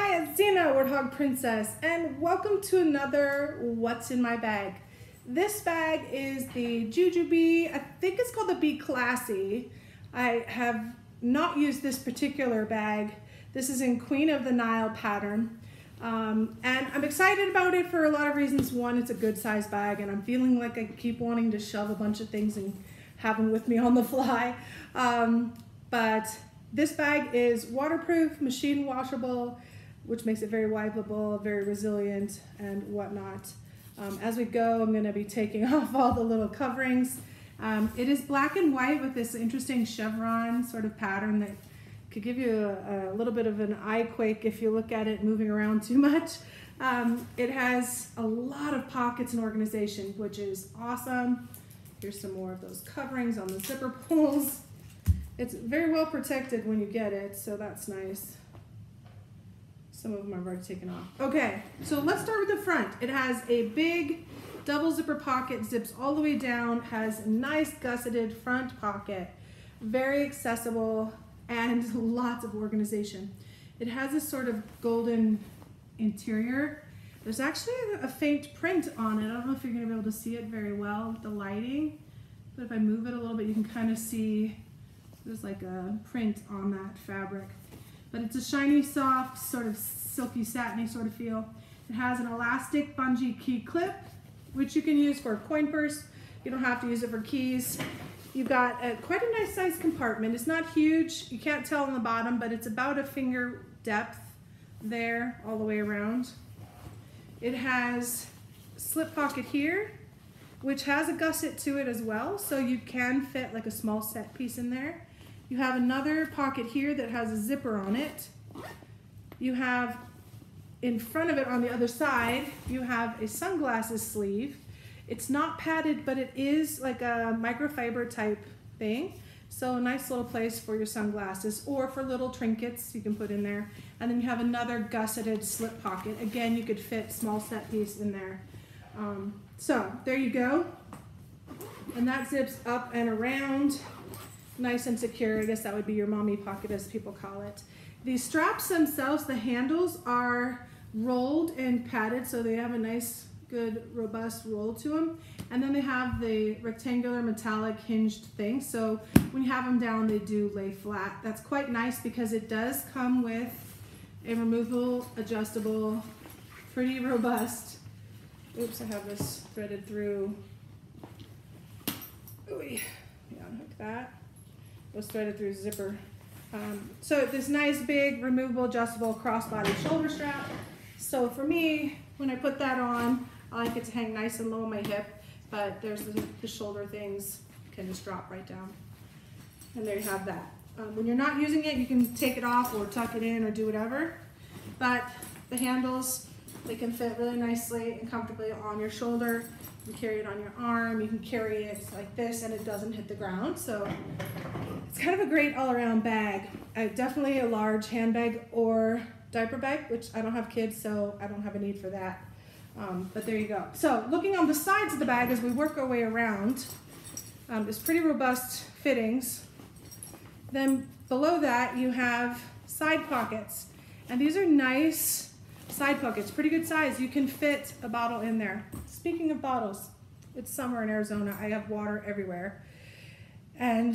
Hi, it's Xena, Warthog Princess, and welcome to another What's in My Bag. This bag is the Jujube, I think it's called the Be Classy. I have not used this particular bag. This is in Queen of the Nile pattern. Um, and I'm excited about it for a lot of reasons. One, it's a good size bag, and I'm feeling like I keep wanting to shove a bunch of things and have them with me on the fly. Um, but this bag is waterproof, machine washable, which makes it very wipeable, very resilient, and whatnot. Um, as we go, I'm gonna be taking off all the little coverings. Um, it is black and white with this interesting chevron sort of pattern that could give you a, a little bit of an eye quake if you look at it moving around too much. Um, it has a lot of pockets and organization, which is awesome. Here's some more of those coverings on the zipper pulls. It's very well protected when you get it, so that's nice. Some of them I've already taken off. Okay, so let's start with the front. It has a big double zipper pocket, zips all the way down, has a nice gusseted front pocket, very accessible, and lots of organization. It has this sort of golden interior. There's actually a faint print on it. I don't know if you're gonna be able to see it very well with the lighting, but if I move it a little bit, you can kind of see there's like a print on that fabric. But it's a shiny, soft, sort of silky, satiny sort of feel. It has an elastic bungee key clip, which you can use for a coin purse. You don't have to use it for keys. You've got a, quite a nice size compartment. It's not huge. You can't tell on the bottom, but it's about a finger depth there all the way around. It has slip pocket here, which has a gusset to it as well, so you can fit like a small set piece in there. You have another pocket here that has a zipper on it. You have in front of it on the other side, you have a sunglasses sleeve. It's not padded, but it is like a microfiber type thing. So a nice little place for your sunglasses or for little trinkets you can put in there. And then you have another gusseted slip pocket. Again, you could fit small set piece in there. Um, so there you go. And that zips up and around nice and secure. I guess that would be your mommy pocket as people call it. The straps themselves, the handles are rolled and padded so they have a nice good robust roll to them and then they have the rectangular metallic hinged thing. So when you have them down they do lay flat. That's quite nice because it does come with a removable adjustable pretty robust oops I have this threaded through. Ooh, yeah unhook that was threaded through zipper. Um, so this nice big removable adjustable crossbody shoulder strap. So for me, when I put that on, I like it to hang nice and low on my hip, but there's the, the shoulder things can just drop right down. And there you have that. Um, when you're not using it, you can take it off or tuck it in or do whatever. But the handles, they can fit really nicely and comfortably on your shoulder. You can carry it on your arm. You can carry it like this and it doesn't hit the ground. So it's kind of a great all-around bag. Uh, definitely a large handbag or diaper bag, which I don't have kids, so I don't have a need for that. Um, but there you go. So looking on the sides of the bag as we work our way around, um, there's pretty robust fittings. Then below that you have side pockets. And these are nice side pockets, pretty good size. You can fit a bottle in there. Speaking of bottles, it's summer in Arizona. I have water everywhere. And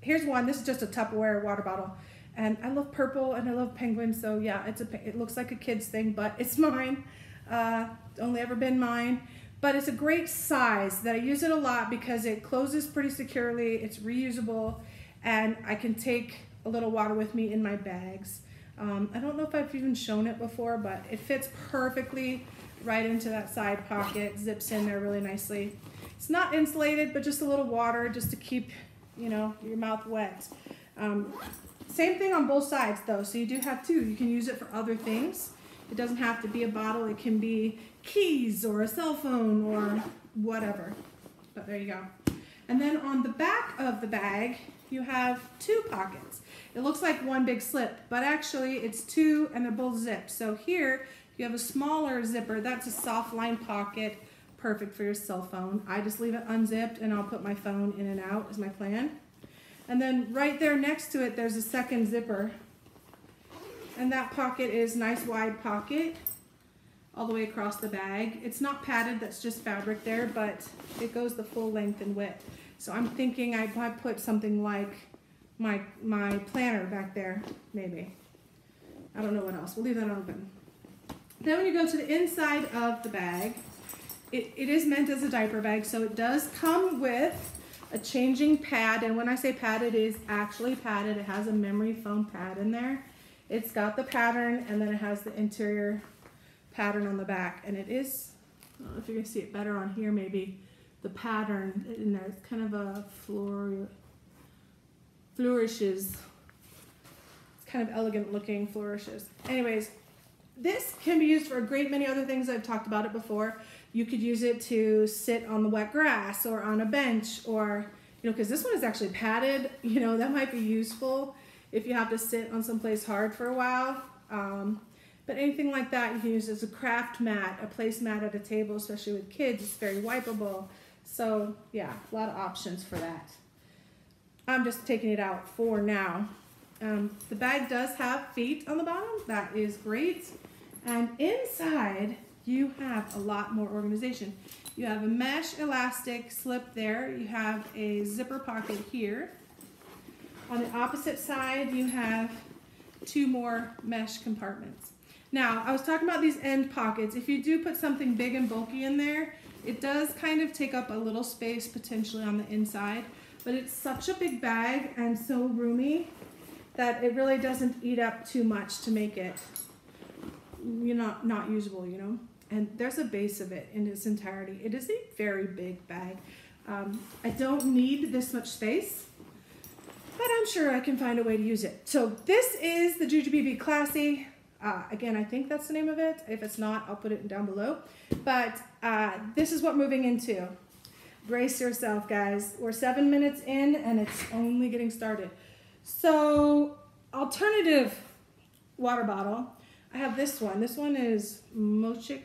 here's one. This is just a Tupperware water bottle. And I love purple and I love penguins. So yeah, it's a, it looks like a kid's thing, but it's mine. Uh, only ever been mine. But it's a great size that I use it a lot because it closes pretty securely. It's reusable and I can take a little water with me in my bags. Um, I don't know if I've even shown it before, but it fits perfectly right into that side pocket, zips in there really nicely. It's not insulated, but just a little water just to keep you know, your mouth wet. Um, same thing on both sides though, so you do have two. You can use it for other things. It doesn't have to be a bottle, it can be keys or a cell phone or whatever. But there you go. And then on the back of the bag, you have two pockets. It looks like one big slip, but actually it's two and they're both zipped. So here you have a smaller zipper, that's a soft line pocket perfect for your cell phone. I just leave it unzipped and I'll put my phone in and out is my plan. And then right there next to it, there's a second zipper. And that pocket is nice wide pocket all the way across the bag. It's not padded, that's just fabric there, but it goes the full length and width. So I'm thinking I might put something like my, my planner back there, maybe. I don't know what else, we'll leave that open. Then when you go to the inside of the bag, it, it is meant as a diaper bag, so it does come with a changing pad. And when I say pad, it is actually padded. It has a memory foam pad in there. It's got the pattern and then it has the interior pattern on the back. And it is, I don't know if you can see it better on here maybe, the pattern in there. It's kind of a floor, flourishes. It's kind of elegant looking flourishes. Anyways, this can be used for a great many other things. I've talked about it before. You could use it to sit on the wet grass or on a bench or, you know, because this one is actually padded, you know, that might be useful if you have to sit on someplace hard for a while. Um, but anything like that, you can use as a craft mat, a place mat at a table, especially with kids. It's very wipeable. So yeah, a lot of options for that. I'm just taking it out for now. Um, the bag does have feet on the bottom. That is great. And inside, you have a lot more organization. You have a mesh elastic slip there. You have a zipper pocket here. On the opposite side, you have two more mesh compartments. Now, I was talking about these end pockets. If you do put something big and bulky in there, it does kind of take up a little space potentially on the inside, but it's such a big bag and so roomy that it really doesn't eat up too much to make it you know, not usable, you know and there's a base of it in its entirety. It is a very big bag. Um, I don't need this much space, but I'm sure I can find a way to use it. So this is the Jujube Be Classy. Uh, again, I think that's the name of it. If it's not, I'll put it down below. But uh, this is what moving into. Brace yourself, guys. We're seven minutes in and it's only getting started. So alternative water bottle I have this one. This one is Mochik.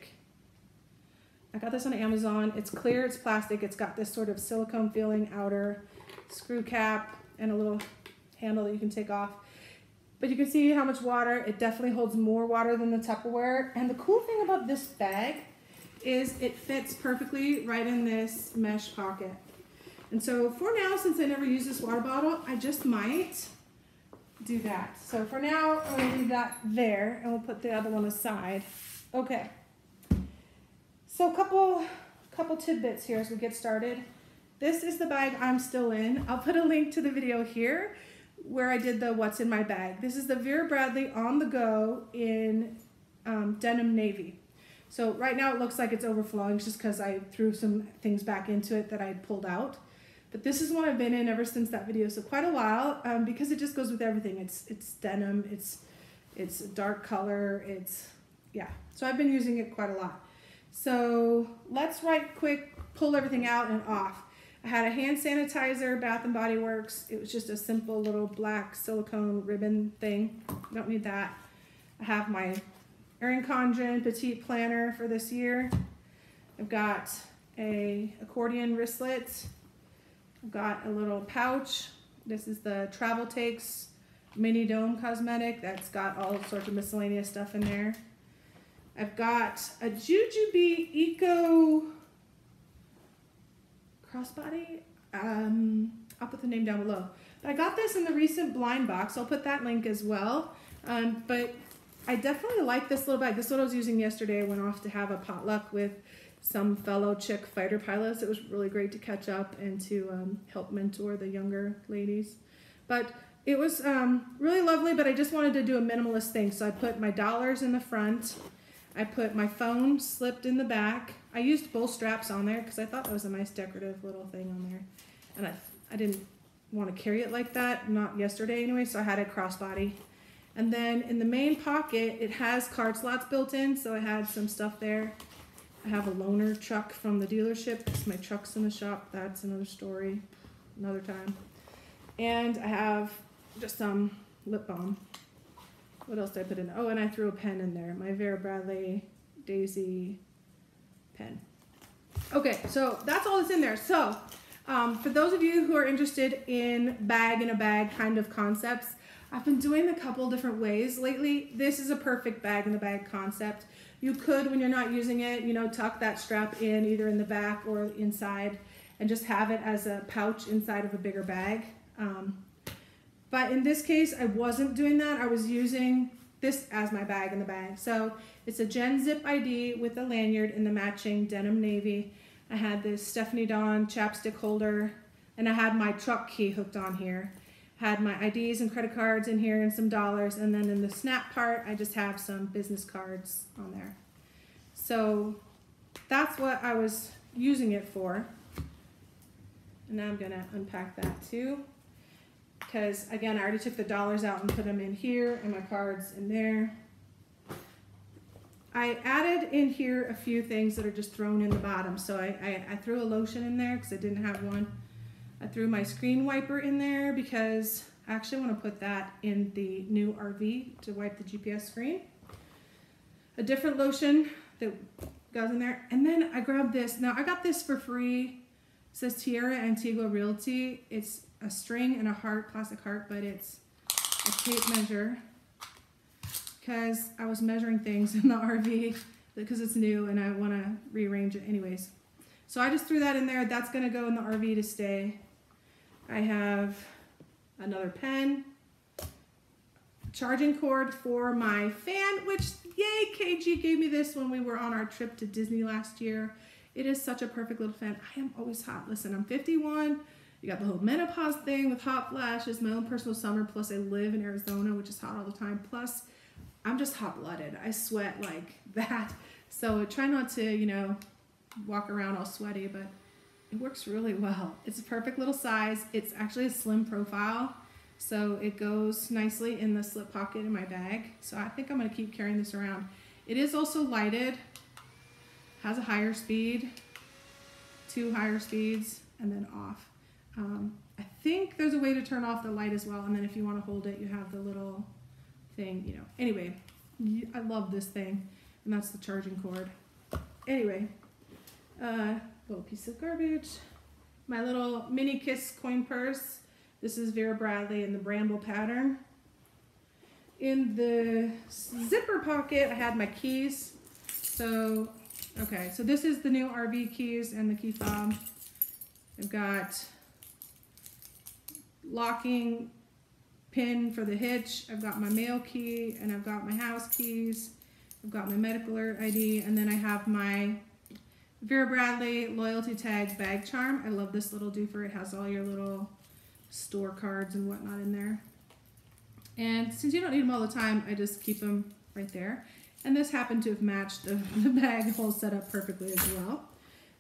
I got this on Amazon. It's clear, it's plastic. It's got this sort of silicone feeling outer screw cap and a little handle that you can take off. But you can see how much water, it definitely holds more water than the Tupperware. And the cool thing about this bag is it fits perfectly right in this mesh pocket. And so for now, since I never use this water bottle, I just might do that. So for now, I'm gonna leave that there and we'll put the other one aside. Okay. So a couple, couple tidbits here as we get started. This is the bag I'm still in. I'll put a link to the video here where I did the what's in my bag. This is the Vera Bradley on the go in um, denim navy. So right now it looks like it's overflowing just because I threw some things back into it that I pulled out. But this is one I've been in ever since that video, so quite a while, um, because it just goes with everything. It's it's denim, it's it's a dark color, it's yeah. So I've been using it quite a lot. So let's right quick pull everything out and off. I had a hand sanitizer, Bath and Body Works. It was just a simple little black silicone ribbon thing. Don't need that. I have my Erin Condren Petite Planner for this year. I've got a accordion wristlet. Got a little pouch. This is the Travel Takes Mini Dome Cosmetic. That's got all sorts of miscellaneous stuff in there. I've got a Jujube Eco crossbody. Um, I'll put the name down below. But I got this in the recent blind box. I'll put that link as well. Um, but I definitely like this little bag. This is what I was using yesterday. I went off to have a potluck with some fellow chick fighter pilots. It was really great to catch up and to um, help mentor the younger ladies. But it was um, really lovely, but I just wanted to do a minimalist thing. So I put my dollars in the front. I put my phone slipped in the back. I used both straps on there because I thought that was a nice decorative little thing on there. And I, I didn't want to carry it like that, not yesterday anyway, so I had a crossbody. And then in the main pocket, it has card slots built in, so I had some stuff there. I have a loaner truck from the dealership. It's my truck's in the shop. That's another story, another time. And I have just some lip balm. What else did I put in? Oh, and I threw a pen in there. My Vera Bradley Daisy pen. Okay, so that's all that's in there. So um, for those of you who are interested in bag in a bag kind of concepts, I've been doing a couple different ways lately. This is a perfect bag in the bag concept. You could, when you're not using it, you know, tuck that strap in either in the back or inside and just have it as a pouch inside of a bigger bag. Um, but in this case, I wasn't doing that. I was using this as my bag in the bag. So it's a Jenn Zip ID with a lanyard in the matching denim navy. I had this Stephanie Dawn chapstick holder and I had my truck key hooked on here had my IDs and credit cards in here and some dollars. And then in the snap part, I just have some business cards on there. So that's what I was using it for. And now I'm gonna unpack that too. Because again, I already took the dollars out and put them in here and my cards in there. I added in here a few things that are just thrown in the bottom. So I, I, I threw a lotion in there because I didn't have one. I threw my screen wiper in there because I actually want to put that in the new RV to wipe the GPS screen. A different lotion that goes in there. And then I grabbed this. Now I got this for free. It says Tierra Antigua Realty. It's a string and a heart, plastic heart, but it's a tape measure because I was measuring things in the RV because it's new and I want to rearrange it anyways. So I just threw that in there. That's going to go in the RV to stay. I have another pen, charging cord for my fan, which yay, KG gave me this when we were on our trip to Disney last year. It is such a perfect little fan. I am always hot. Listen, I'm 51. You got the whole menopause thing with hot flashes, my own personal summer, plus I live in Arizona, which is hot all the time. Plus, I'm just hot blooded. I sweat like that. So I try not to, you know, walk around all sweaty, but it works really well. It's a perfect little size. It's actually a slim profile, so it goes nicely in the slip pocket in my bag. So I think I'm gonna keep carrying this around. It is also lighted, has a higher speed, two higher speeds, and then off. Um, I think there's a way to turn off the light as well, and then if you wanna hold it, you have the little thing, you know. Anyway, I love this thing, and that's the charging cord. Anyway, uh, little piece of garbage. My little mini kiss coin purse. This is Vera Bradley in the bramble pattern. In the zipper pocket, I had my keys. So, okay, so this is the new RV keys and the key fob. I've got locking pin for the hitch. I've got my mail key and I've got my house keys. I've got my medical ID and then I have my Vera Bradley loyalty tag bag charm. I love this little doofer. It has all your little store cards and whatnot in there. And since you don't need them all the time, I just keep them right there. And this happened to have matched the, the bag whole setup perfectly as well.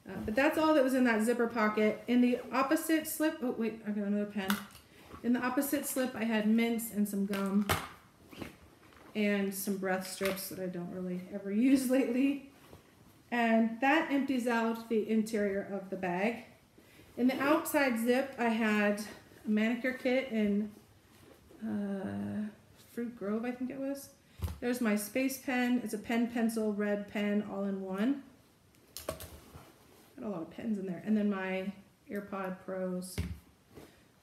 Uh, but that's all that was in that zipper pocket. In the opposite slip, oh wait, I got another pen. In the opposite slip, I had mints and some gum and some breath strips that I don't really ever use lately. And that empties out the interior of the bag. In the outside zip, I had a manicure kit in uh, Fruit Grove, I think it was. There's my space pen. It's a pen, pencil, red pen, all in one. Got a lot of pens in there. And then my AirPod Pros,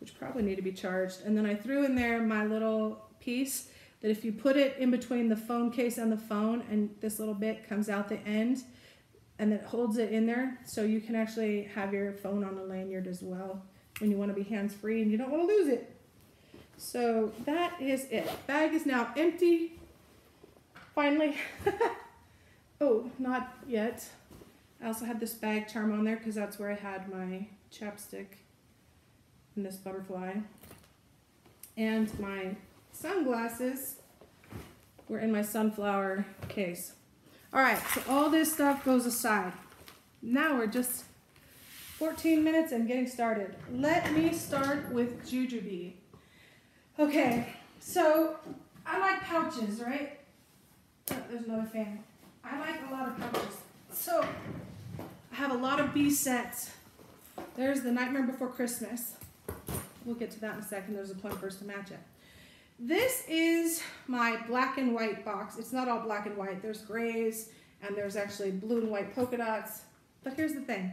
which probably need to be charged. And then I threw in there my little piece that if you put it in between the phone case and the phone and this little bit comes out the end, and it holds it in there so you can actually have your phone on a lanyard as well when you want to be hands free and you don't want to lose it. So that is it. Bag is now empty. Finally. oh, not yet. I also had this bag charm on there because that's where I had my chapstick and this butterfly. And my sunglasses were in my sunflower case. All right, so all this stuff goes aside. Now we're just 14 minutes and getting started. Let me start with Jujube. Okay, so I like pouches, right? Oh, there's another fan. I like a lot of pouches. So I have a lot of Be sets. There's the Nightmare Before Christmas. We'll get to that in a second. There's a point first to match it. This is my black and white box. It's not all black and white. There's grays and there's actually blue and white polka dots. But here's the thing.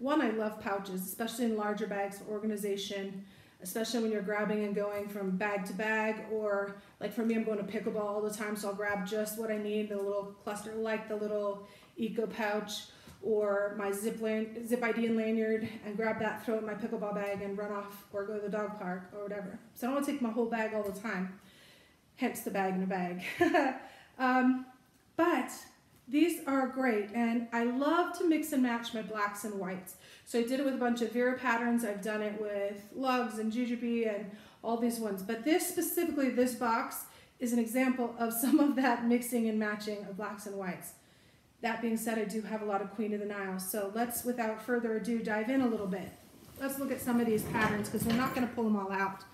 One, I love pouches, especially in larger bags for organization. especially when you're grabbing and going from bag to bag, or like for me, I'm going to pickleball all the time, so I'll grab just what I need, the little cluster, like the little eco pouch or my zip, zip ID and lanyard and grab that, throw it in my pickleball bag and run off or go to the dog park or whatever. So I don't want to take my whole bag all the time, hence the bag in a bag. um, but these are great and I love to mix and match my blacks and whites. So I did it with a bunch of Vera patterns. I've done it with lugs and jujube and all these ones. But this specifically, this box, is an example of some of that mixing and matching of blacks and whites. That being said, I do have a lot of Queen of the Nile. So let's, without further ado, dive in a little bit. Let's look at some of these patterns because we're not going to pull them all out.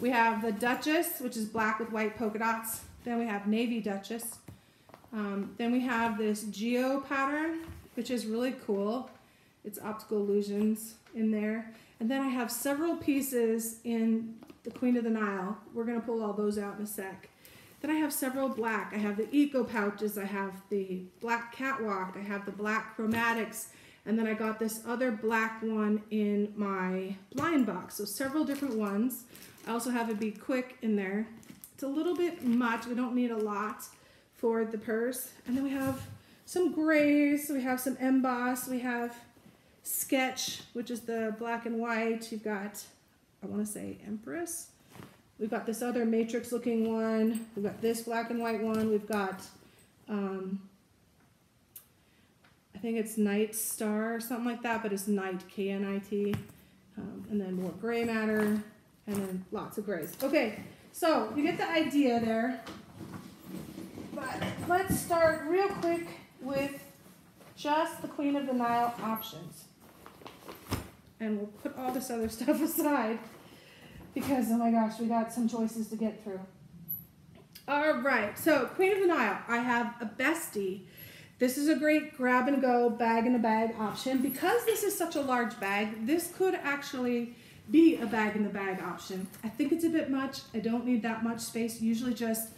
We have the Duchess, which is black with white polka dots. Then we have Navy Duchess. Um, then we have this Geo pattern, which is really cool. It's optical illusions in there. And then I have several pieces in the Queen of the Nile. We're going to pull all those out in a sec. Then I have several black. I have the eco pouches. I have the black catwalk. I have the black chromatics. And then I got this other black one in my blind box. So several different ones. I also have a Be Quick in there. It's a little bit much. We don't need a lot for the purse. And then we have some grays. We have some emboss. We have sketch, which is the black and white. You've got, I want to say Empress. We've got this other matrix looking one. We've got this black and white one. We've got, um, I think it's Night Star or something like that, but it's Night, K-N-I-T. Um, and then more gray matter, and then lots of grays. Okay, so you get the idea there. But let's start real quick with just the Queen of the Nile options. And we'll put all this other stuff aside because oh my gosh, we got some choices to get through. All right, so Queen of the Nile, I have a bestie. This is a great grab and go bag in a bag option. Because this is such a large bag, this could actually be a bag in the bag option. I think it's a bit much. I don't need that much space. Usually just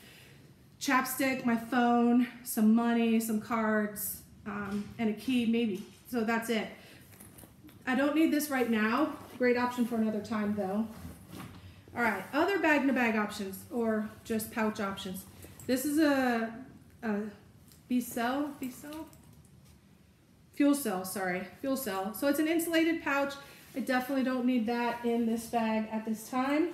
chapstick, my phone, some money, some cards, um, and a key maybe. So that's it. I don't need this right now. Great option for another time though. All right, other bag in a bag options or just pouch options. This is a, a B-cell, B-cell? Fuel cell, sorry, fuel cell. So it's an insulated pouch. I definitely don't need that in this bag at this time.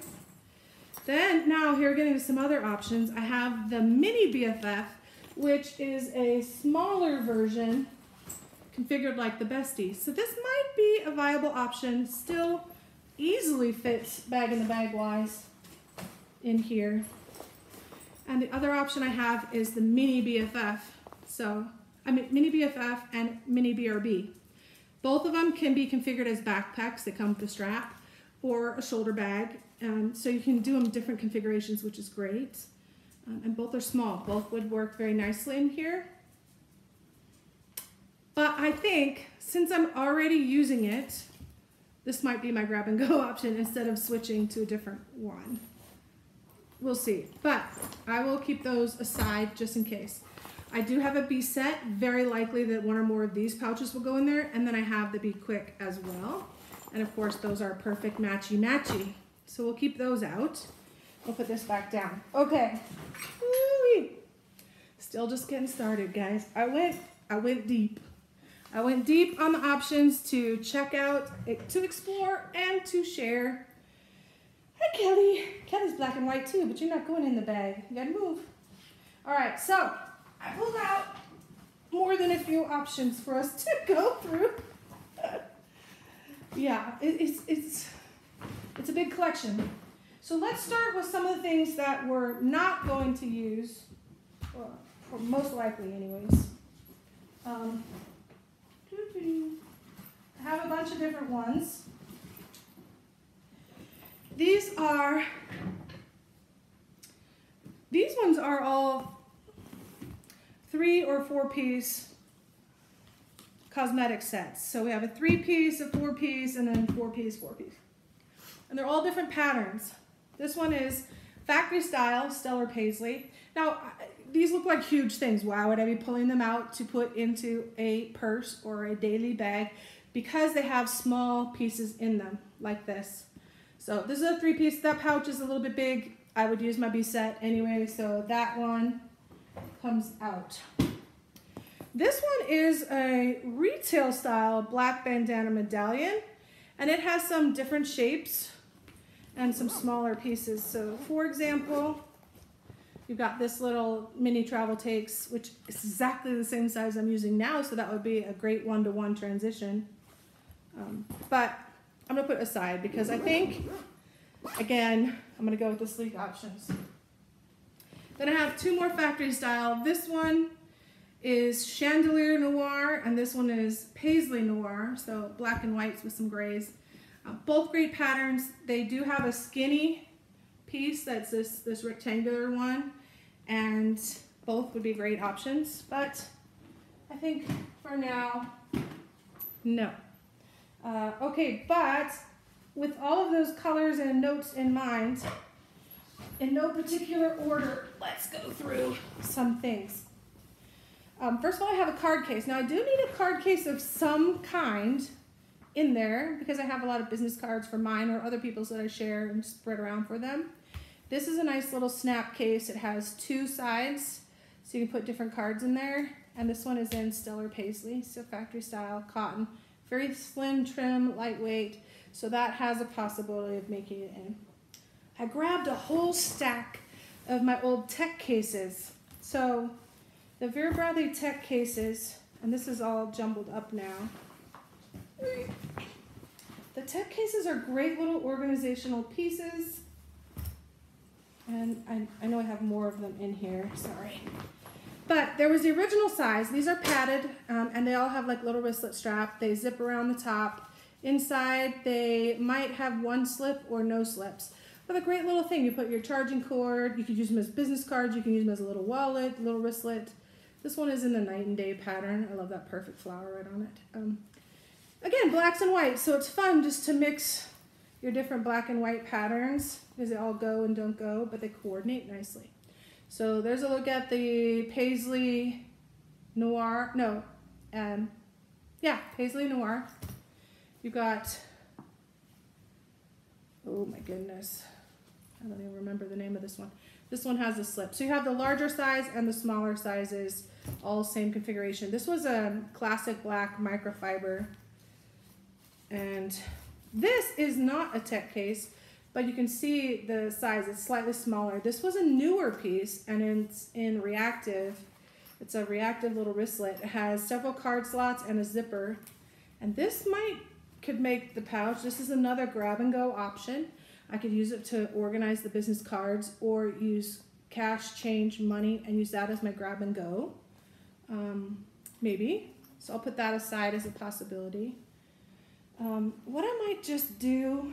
Then now here getting to some other options. I have the mini BFF, which is a smaller version configured like the Bestie. So this might be a viable option, still easily fits bag in the bag wise in here. And the other option I have is the mini BFF. So I mean mini BFF and mini BRB. Both of them can be configured as backpacks that come with a strap or a shoulder bag. Um, so you can do them different configurations, which is great. Um, and both are small. Both would work very nicely in here. But I think since I'm already using it, this might be my grab and go option instead of switching to a different one. We'll see, but I will keep those aside just in case. I do have a Be Set, very likely that one or more of these pouches will go in there, and then I have the Be Quick as well. And of course, those are perfect matchy-matchy. So we'll keep those out. We'll put this back down. Okay. Still just getting started, guys. I went, I went deep. I went deep on the options to check out, to explore, and to share. Hi, Kelly. Kelly's black and white too, but you're not going in the bag. You gotta move. All right, so I pulled out more than a few options for us to go through. yeah, it, it's, it's, it's a big collection. So let's start with some of the things that we're not going to use, or most likely anyways. Um, I have a bunch of different ones. These are, these ones are all three or four piece cosmetic sets. So we have a three piece, a four piece, and then four piece, four piece. And they're all different patterns. This one is factory style, Stellar Paisley. Now, these look like huge things. Why would I be pulling them out to put into a purse or a daily bag? Because they have small pieces in them like this. So this is a three piece. That pouch is a little bit big. I would use my Be Set anyway, so that one comes out. This one is a retail style black bandana medallion and it has some different shapes and some smaller pieces. So for example, you've got this little mini travel takes, which is exactly the same size I'm using now, so that would be a great one-to-one -one transition. Um, but I'm gonna put it aside because I think, again, I'm gonna go with the sleek options. Then I have two more factory style. This one is Chandelier Noir, and this one is Paisley Noir, so black and whites with some grays. Uh, both great patterns. They do have a skinny piece that's this, this rectangular one, and both would be great options, but I think for now, no. Uh, okay, but with all of those colors and notes in mind, in no particular order, let's go through some things. Um, first of all, I have a card case. Now, I do need a card case of some kind in there because I have a lot of business cards for mine or other people's that I share and spread around for them. This is a nice little snap case. It has two sides, so you can put different cards in there. And this one is in Stellar Paisley, so factory style, cotton. Very slim, trim, lightweight, so that has a possibility of making it in. I grabbed a whole stack of my old tech cases. So the Vera Bradley tech cases, and this is all jumbled up now. The tech cases are great little organizational pieces. And I, I know I have more of them in here, sorry. But there was the original size. These are padded, um, and they all have like little wristlet strap. They zip around the top. Inside, they might have one slip or no slips. But a great little thing. You put your charging cord. You could use them as business cards. You can use them as a little wallet, little wristlet. This one is in the night and day pattern. I love that perfect flower right on it. Um, again, blacks and whites, so it's fun just to mix your different black and white patterns because they all go and don't go, but they coordinate nicely. So there's a look at the Paisley Noir, no, um, yeah, Paisley Noir. You got, oh my goodness, I don't even remember the name of this one. This one has a slip. So you have the larger size and the smaller sizes, all same configuration. This was a classic black microfiber. And this is not a tech case, but you can see the size, it's slightly smaller. This was a newer piece and it's in reactive. It's a reactive little wristlet. It has several card slots and a zipper. And this might could make the pouch. This is another grab and go option. I could use it to organize the business cards or use cash, change, money, and use that as my grab and go. Um, maybe. So I'll put that aside as a possibility. Um, what I might just do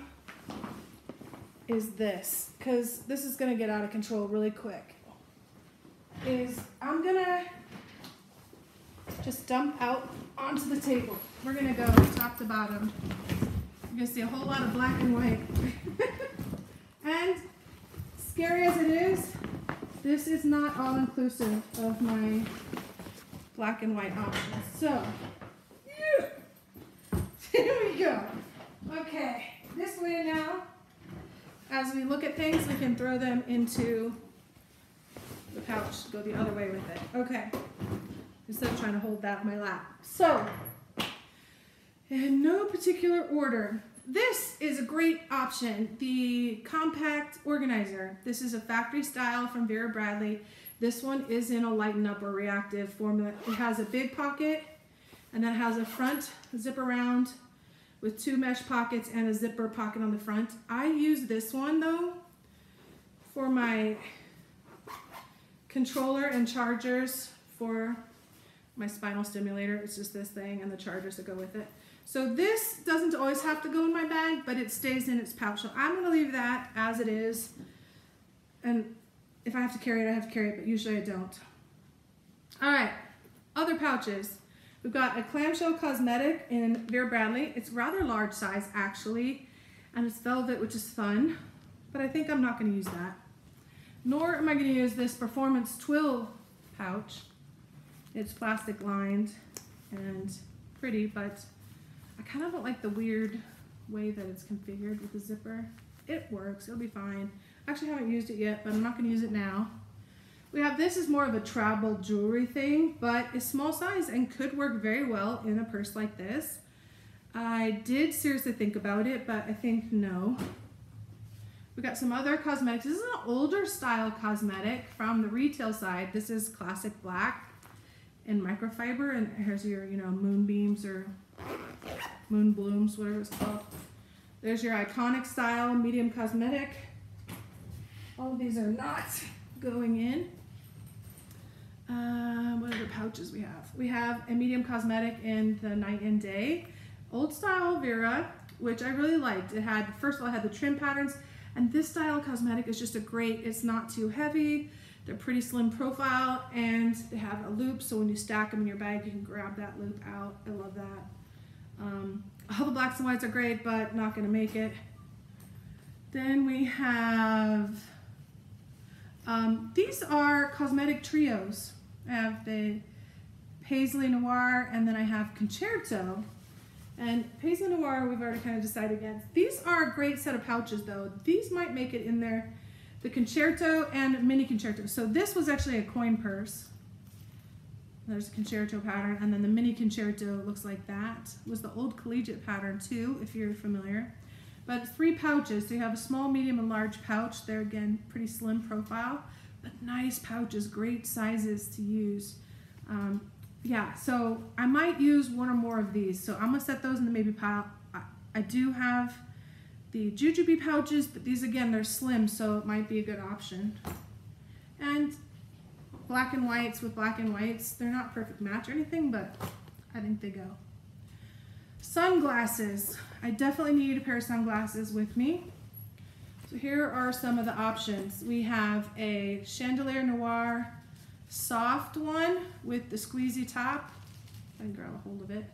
is this, because this is going to get out of control really quick. Is I'm going to just dump out onto the table. We're going to go top to bottom. You're going to see a whole lot of black and white. and scary as it is, this is not all inclusive of my black and white options. So, here we go. Okay, this way now, as we look at things, we can throw them into the pouch, go the other way with it. Okay, instead of trying to hold that in my lap. So, in no particular order. This is a great option, the compact organizer. This is a factory style from Vera Bradley. This one is in a lighten up or reactive formula. It has a big pocket and then has a front zip around with two mesh pockets and a zipper pocket on the front. I use this one though for my controller and chargers for my spinal stimulator. It's just this thing and the chargers that go with it. So this doesn't always have to go in my bag, but it stays in its pouch. So I'm gonna leave that as it is. And if I have to carry it, I have to carry it, but usually I don't. All right, other pouches. We've got a clamshell cosmetic in Vera Bradley. It's rather large size actually, and it's velvet, which is fun, but I think I'm not gonna use that. Nor am I gonna use this Performance Twill pouch. It's plastic lined and pretty, but I kind of don't like the weird way that it's configured with the zipper. It works. It'll be fine. Actually, I haven't used it yet, but I'm not going to use it now. We have this is more of a travel jewelry thing, but it's small size and could work very well in a purse like this. I did seriously think about it, but I think no. We got some other cosmetics. This is an older style cosmetic from the retail side. This is classic black in microfiber, and here's your, you know, moonbeams or moon blooms, whatever it's called. There's your iconic style medium cosmetic. All of these are not going in. Uh, what other pouches we have? We have a medium cosmetic in the night and day. Old style Vera, which I really liked. It had, first of all, had the trim patterns, and this style cosmetic is just a great, it's not too heavy. They're pretty slim profile, and they have a loop, so when you stack them in your bag, you can grab that loop out. I love that. Um, all the blacks and whites are great, but not gonna make it. Then we have, um, these are cosmetic trios. I have the Paisley Noir, and then I have Concerto. And Paisley Noir, we've already kind of decided against. These are a great set of pouches though. These might make it in there. The Concerto and Mini Concerto. So this was actually a coin purse. There's a concerto pattern, and then the mini concerto looks like that. It was the old collegiate pattern too, if you're familiar. But three pouches, so you have a small, medium, and large pouch. They're again pretty slim profile, nice pouches, great sizes to use. Um, yeah, so I might use one or more of these. So I'm gonna set those in the maybe pile. I, I do have the Jujube pouches, but these again, they're slim, so it might be a good option. And black and whites with black and whites. They're not perfect match or anything, but I think they go. Sunglasses. I definitely need a pair of sunglasses with me. So here are some of the options. We have a Chandelier Noir soft one with the squeezy top. I can grab a hold of it.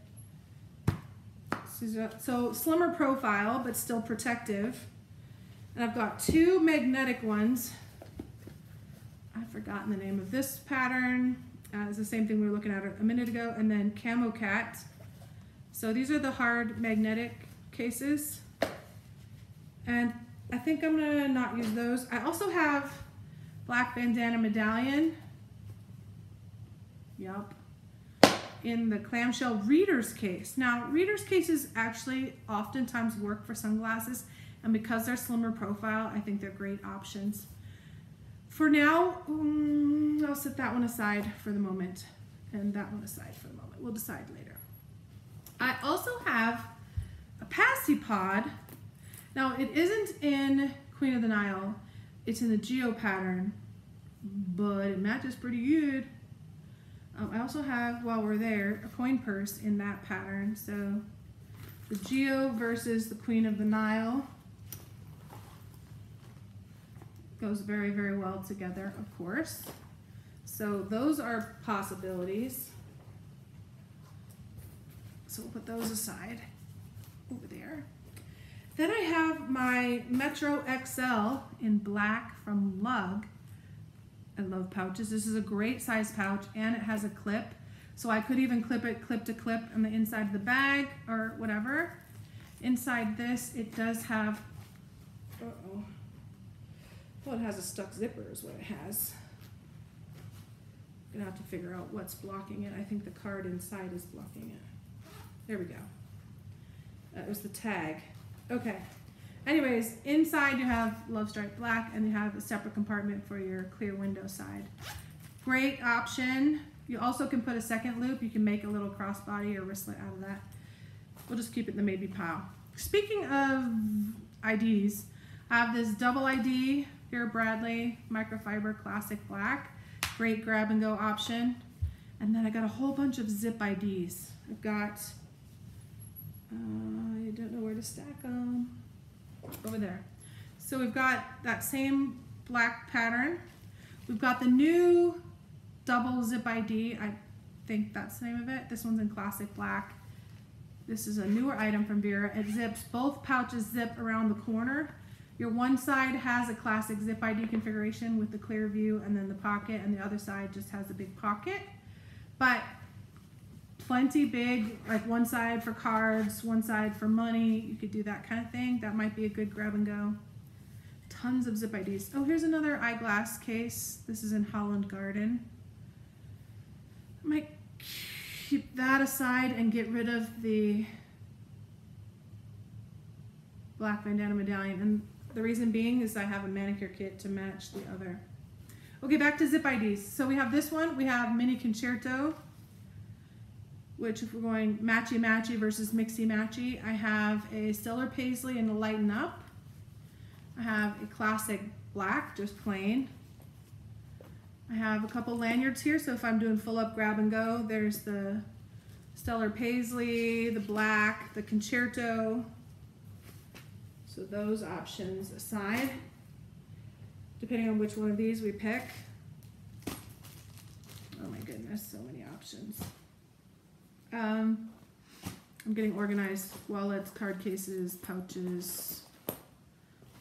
So slimmer profile, but still protective. And I've got two magnetic ones I've forgotten the name of this pattern. Uh, it's the same thing we were looking at a minute ago. And then Camo Cat. So these are the hard magnetic cases. And I think I'm gonna not use those. I also have black bandana medallion. Yup. In the clamshell reader's case. Now, reader's cases actually oftentimes work for sunglasses. And because they're slimmer profile, I think they're great options. For now, um, I'll set that one aside for the moment and that one aside for the moment. We'll decide later. I also have a Paci Pod. Now it isn't in Queen of the Nile, it's in the Geo pattern, but it matches pretty good. Um, I also have, while we're there, a coin purse in that pattern. So the Geo versus the Queen of the Nile. goes very, very well together, of course. So those are possibilities. So we'll put those aside over there. Then I have my Metro XL in black from Lug. I love pouches. This is a great size pouch and it has a clip. So I could even clip it clip to clip on the inside of the bag or whatever. Inside this, it does have, uh oh well, it has a stuck zipper is what it has. Gonna have to figure out what's blocking it. I think the card inside is blocking it. There we go. That was the tag. Okay. Anyways, inside you have Love Strike Black and you have a separate compartment for your clear window side. Great option. You also can put a second loop. You can make a little crossbody or wristlet out of that. We'll just keep it in the maybe pile. Speaking of IDs, I have this double ID Vera Bradley Microfiber Classic Black. Great grab and go option. And then I got a whole bunch of zip IDs. I've got, I don't know where to stack them. Over there. So we've got that same black pattern. We've got the new double zip ID. I think that's the name of it. This one's in classic black. This is a newer item from Vera. It zips, both pouches zip around the corner. Your one side has a classic zip ID configuration with the clear view and then the pocket and the other side just has a big pocket. But plenty big, like one side for cards, one side for money. You could do that kind of thing. That might be a good grab and go. tons of zip IDs. Oh, here's another eyeglass case. This is in Holland Garden. I might keep that aside and get rid of the black bandana medallion. And the reason being is I have a manicure kit to match the other. Okay, back to zip IDs. So we have this one. We have Mini Concerto, which if we're going matchy matchy versus mixy matchy, I have a Stellar Paisley and a Lighten Up. I have a classic black, just plain. I have a couple lanyards here, so if I'm doing full up grab and go, there's the Stellar Paisley, the black, the Concerto. So those options aside, depending on which one of these we pick. Oh my goodness, so many options. Um, I'm getting organized. Wallets, card cases, pouches,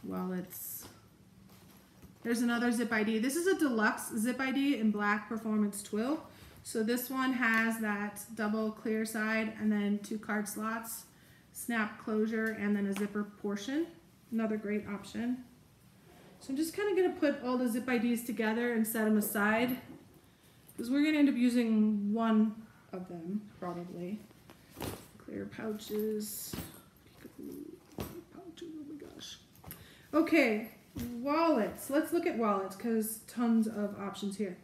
wallets. There's another zip ID. This is a deluxe zip ID in black performance twill. So this one has that double clear side and then two card slots, snap closure, and then a zipper portion. Another great option. So I'm just kind of going to put all the zip IDs together and set them aside because we're going to end up using one of them probably. Clear pouches. Pouches, oh my gosh. Okay, wallets. Let's look at wallets because tons of options here.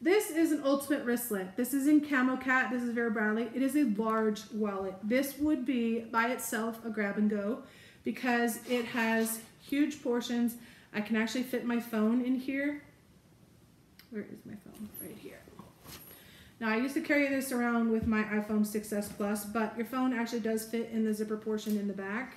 This is an ultimate wristlet. This is in Camo Cat. This is Vera Bradley. It is a large wallet. This would be by itself a grab and go because it has huge portions. I can actually fit my phone in here. Where is my phone? Right here. Now I used to carry this around with my iPhone 6s Plus, but your phone actually does fit in the zipper portion in the back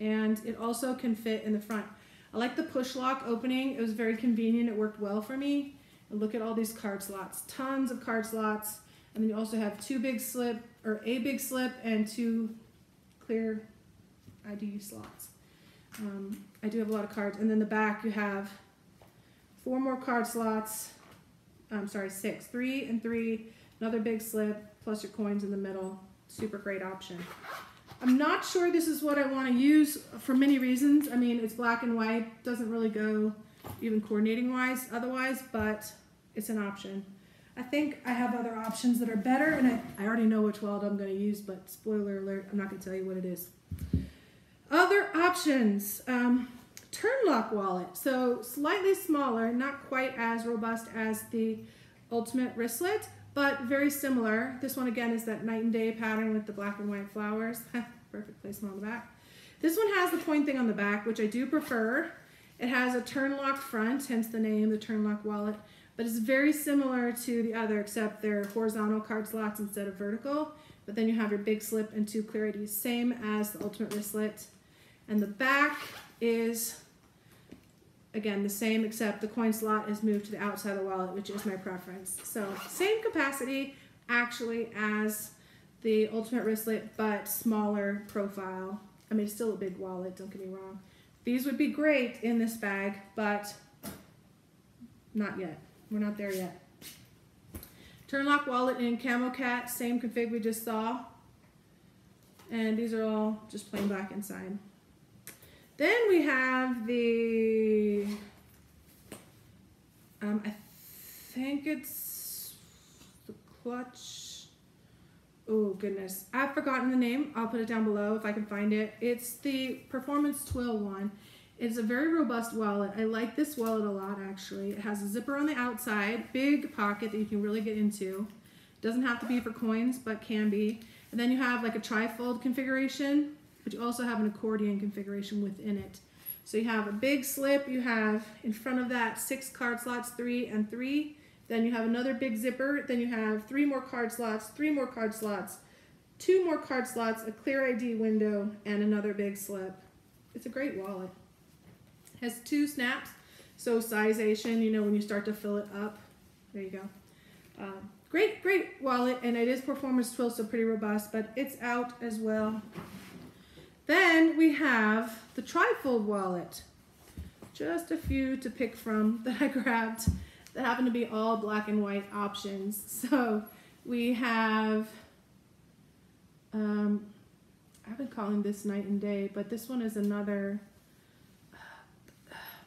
and it also can fit in the front. I like the push lock opening. It was very convenient. It worked well for me. And look at all these card slots, tons of card slots. And then you also have two big slip or a big slip and two clear ID slots. Um, I do have a lot of cards. And then the back you have four more card slots. I'm sorry, six, three and three, another big slip, plus your coins in the middle. Super great option. I'm not sure this is what I want to use for many reasons. I mean, it's black and white, doesn't really go even coordinating wise otherwise, but it's an option. I think I have other options that are better, and I, I already know which wallet I'm going to use, but spoiler alert, I'm not going to tell you what it is. Other options, um, turn lock wallet. So slightly smaller, not quite as robust as the Ultimate wristlet, but very similar. This one again is that night and day pattern with the black and white flowers. Perfect placement on the back. This one has the point thing on the back, which I do prefer. It has a turn lock front, hence the name, the turn lock wallet, but it's very similar to the other, except they're horizontal card slots instead of vertical. But then you have your big slip and two clear IDs, same as the ultimate wristlet. And the back is again, the same except the coin slot is moved to the outside of the wallet, which is my preference. So same capacity actually as the Ultimate Wristlet, but smaller profile. I mean, still a big wallet, don't get me wrong. These would be great in this bag, but not yet. We're not there yet. Turnlock wallet in Camo Cat, same config we just saw. And these are all just plain black inside. Then we have the, um, I think it's the clutch. Oh goodness, I've forgotten the name. I'll put it down below if I can find it. It's the Performance Twill one. It's a very robust wallet. I like this wallet a lot actually. It has a zipper on the outside, big pocket that you can really get into. Doesn't have to be for coins, but can be. And then you have like a trifold configuration but you also have an accordion configuration within it. So you have a big slip, you have in front of that six card slots, three and three. Then you have another big zipper, then you have three more card slots, three more card slots, two more card slots, a clear ID window, and another big slip. It's a great wallet. It has two snaps, so sizeation, you know, when you start to fill it up. There you go. Uh, great, great wallet, and it is performance twill, so pretty robust, but it's out as well. Then we have the trifold wallet. Just a few to pick from that I grabbed that happen to be all black and white options. So we have, um, I've been calling this night and day, but this one is another,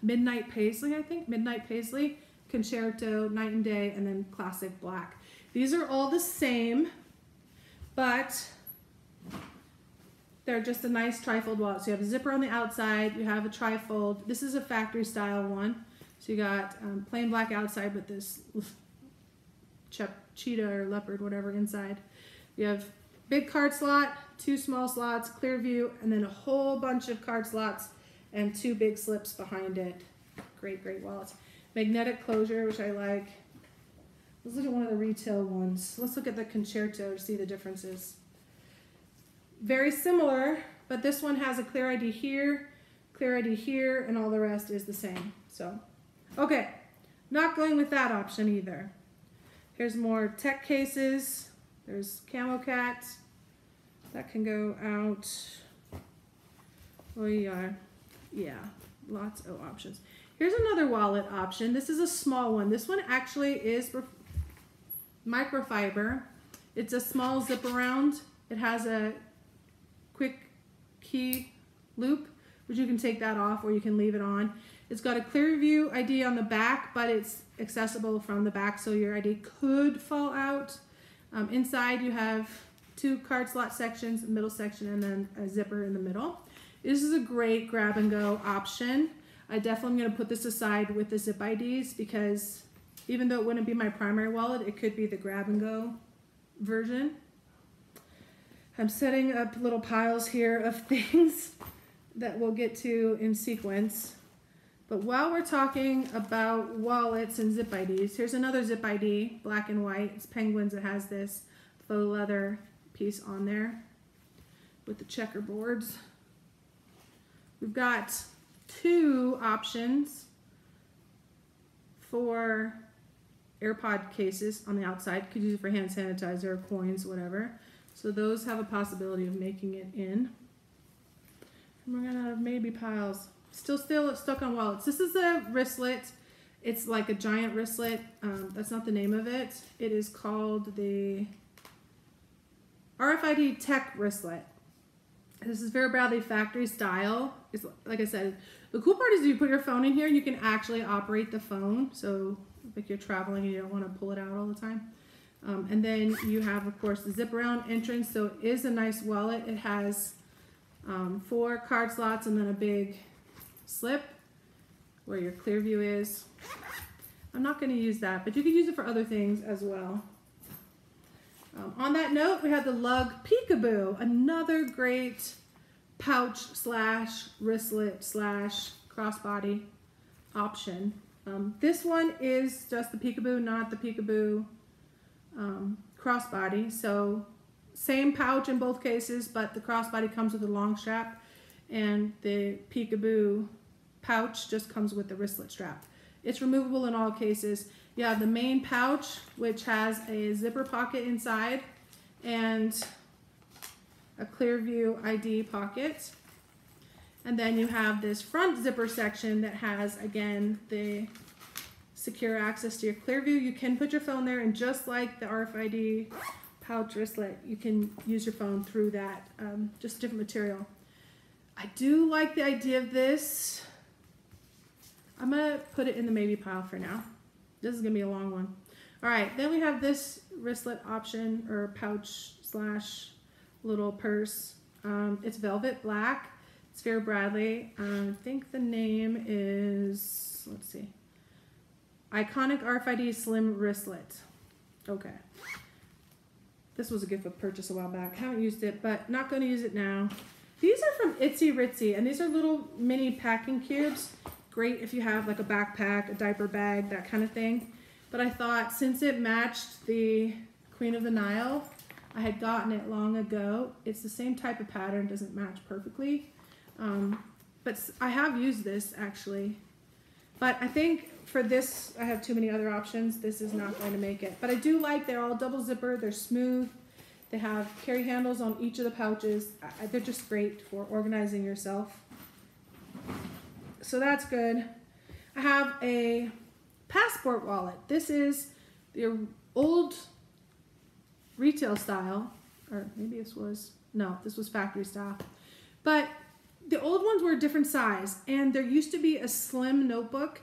Midnight Paisley, I think. Midnight Paisley, Concerto, Night and Day, and then Classic Black. These are all the same, but they're just a nice trifold wallet. So you have a zipper on the outside, you have a trifold. This is a factory style one. So you got um, plain black outside with this cheetah or leopard, whatever, inside. You have big card slot, two small slots, clear view, and then a whole bunch of card slots and two big slips behind it. Great, great wallets. Magnetic closure, which I like. Let's look at one of the retail ones. Let's look at the Concerto to see the differences. Very similar, but this one has a clear ID here, clear ID here, and all the rest is the same. So, okay, not going with that option either. Here's more tech cases. There's Camo Cat. That can go out. Oh yeah, yeah, lots of options. Here's another wallet option. This is a small one. This one actually is microfiber. It's a small zip around. It has a key loop, which you can take that off or you can leave it on. It's got a clear view ID on the back, but it's accessible from the back, so your ID could fall out. Um, inside you have two card slot sections, middle section, and then a zipper in the middle. This is a great grab and go option. I definitely am gonna put this aside with the zip IDs because even though it wouldn't be my primary wallet, it could be the grab and go version. I'm setting up little piles here of things that we'll get to in sequence. But while we're talking about wallets and zip IDs, here's another zip ID, black and white. It's Penguins that has this faux leather piece on there with the checkerboards. We've got two options for AirPod cases on the outside. Could use it for hand sanitizer, coins, whatever. So those have a possibility of making it in. And we're gonna have maybe piles. Still, still stuck on wallets. This is a wristlet. It's like a giant wristlet. Um, that's not the name of it. It is called the RFID Tech Wristlet. This is Vera Bradley factory style. It's like I said, the cool part is you put your phone in here, you can actually operate the phone. So like you're traveling and you don't want to pull it out all the time. Um, and then you have, of course, the zip around entrance. So it is a nice wallet. It has um, four card slots and then a big slip where your clear view is. I'm not going to use that, but you could use it for other things as well. Um, on that note, we have the Lug Peekaboo, another great pouch slash wristlet slash crossbody option. Um, this one is just the Peekaboo, not the Peekaboo um, crossbody. So same pouch in both cases, but the crossbody comes with a long strap and the Peekaboo pouch just comes with the wristlet strap. It's removable in all cases. You have the main pouch, which has a zipper pocket inside and a clear view ID pocket. And then you have this front zipper section that has, again, the secure access to your Clearview. You can put your phone there and just like the RFID pouch wristlet, you can use your phone through that, um, just different material. I do like the idea of this. I'm gonna put it in the maybe pile for now. This is gonna be a long one. All right, then we have this wristlet option or pouch slash little purse. Um, it's velvet black. It's Vera Bradley. Um, I think the name is, let's see, Iconic RFID Slim Wristlet. Okay. This was a gift of purchase a while back. Haven't used it, but not going to use it now. These are from Itzy Ritzy, and these are little mini packing cubes. Great if you have like a backpack, a diaper bag, that kind of thing. But I thought since it matched the Queen of the Nile, I had gotten it long ago. It's the same type of pattern, doesn't match perfectly. Um, but I have used this actually. But I think for this, I have too many other options. This is not going to make it. But I do like, they're all double zipper. They're smooth. They have carry handles on each of the pouches. They're just great for organizing yourself. So that's good. I have a passport wallet. This is the old retail style, or maybe this was, no, this was factory style. But the old ones were a different size, and there used to be a slim notebook,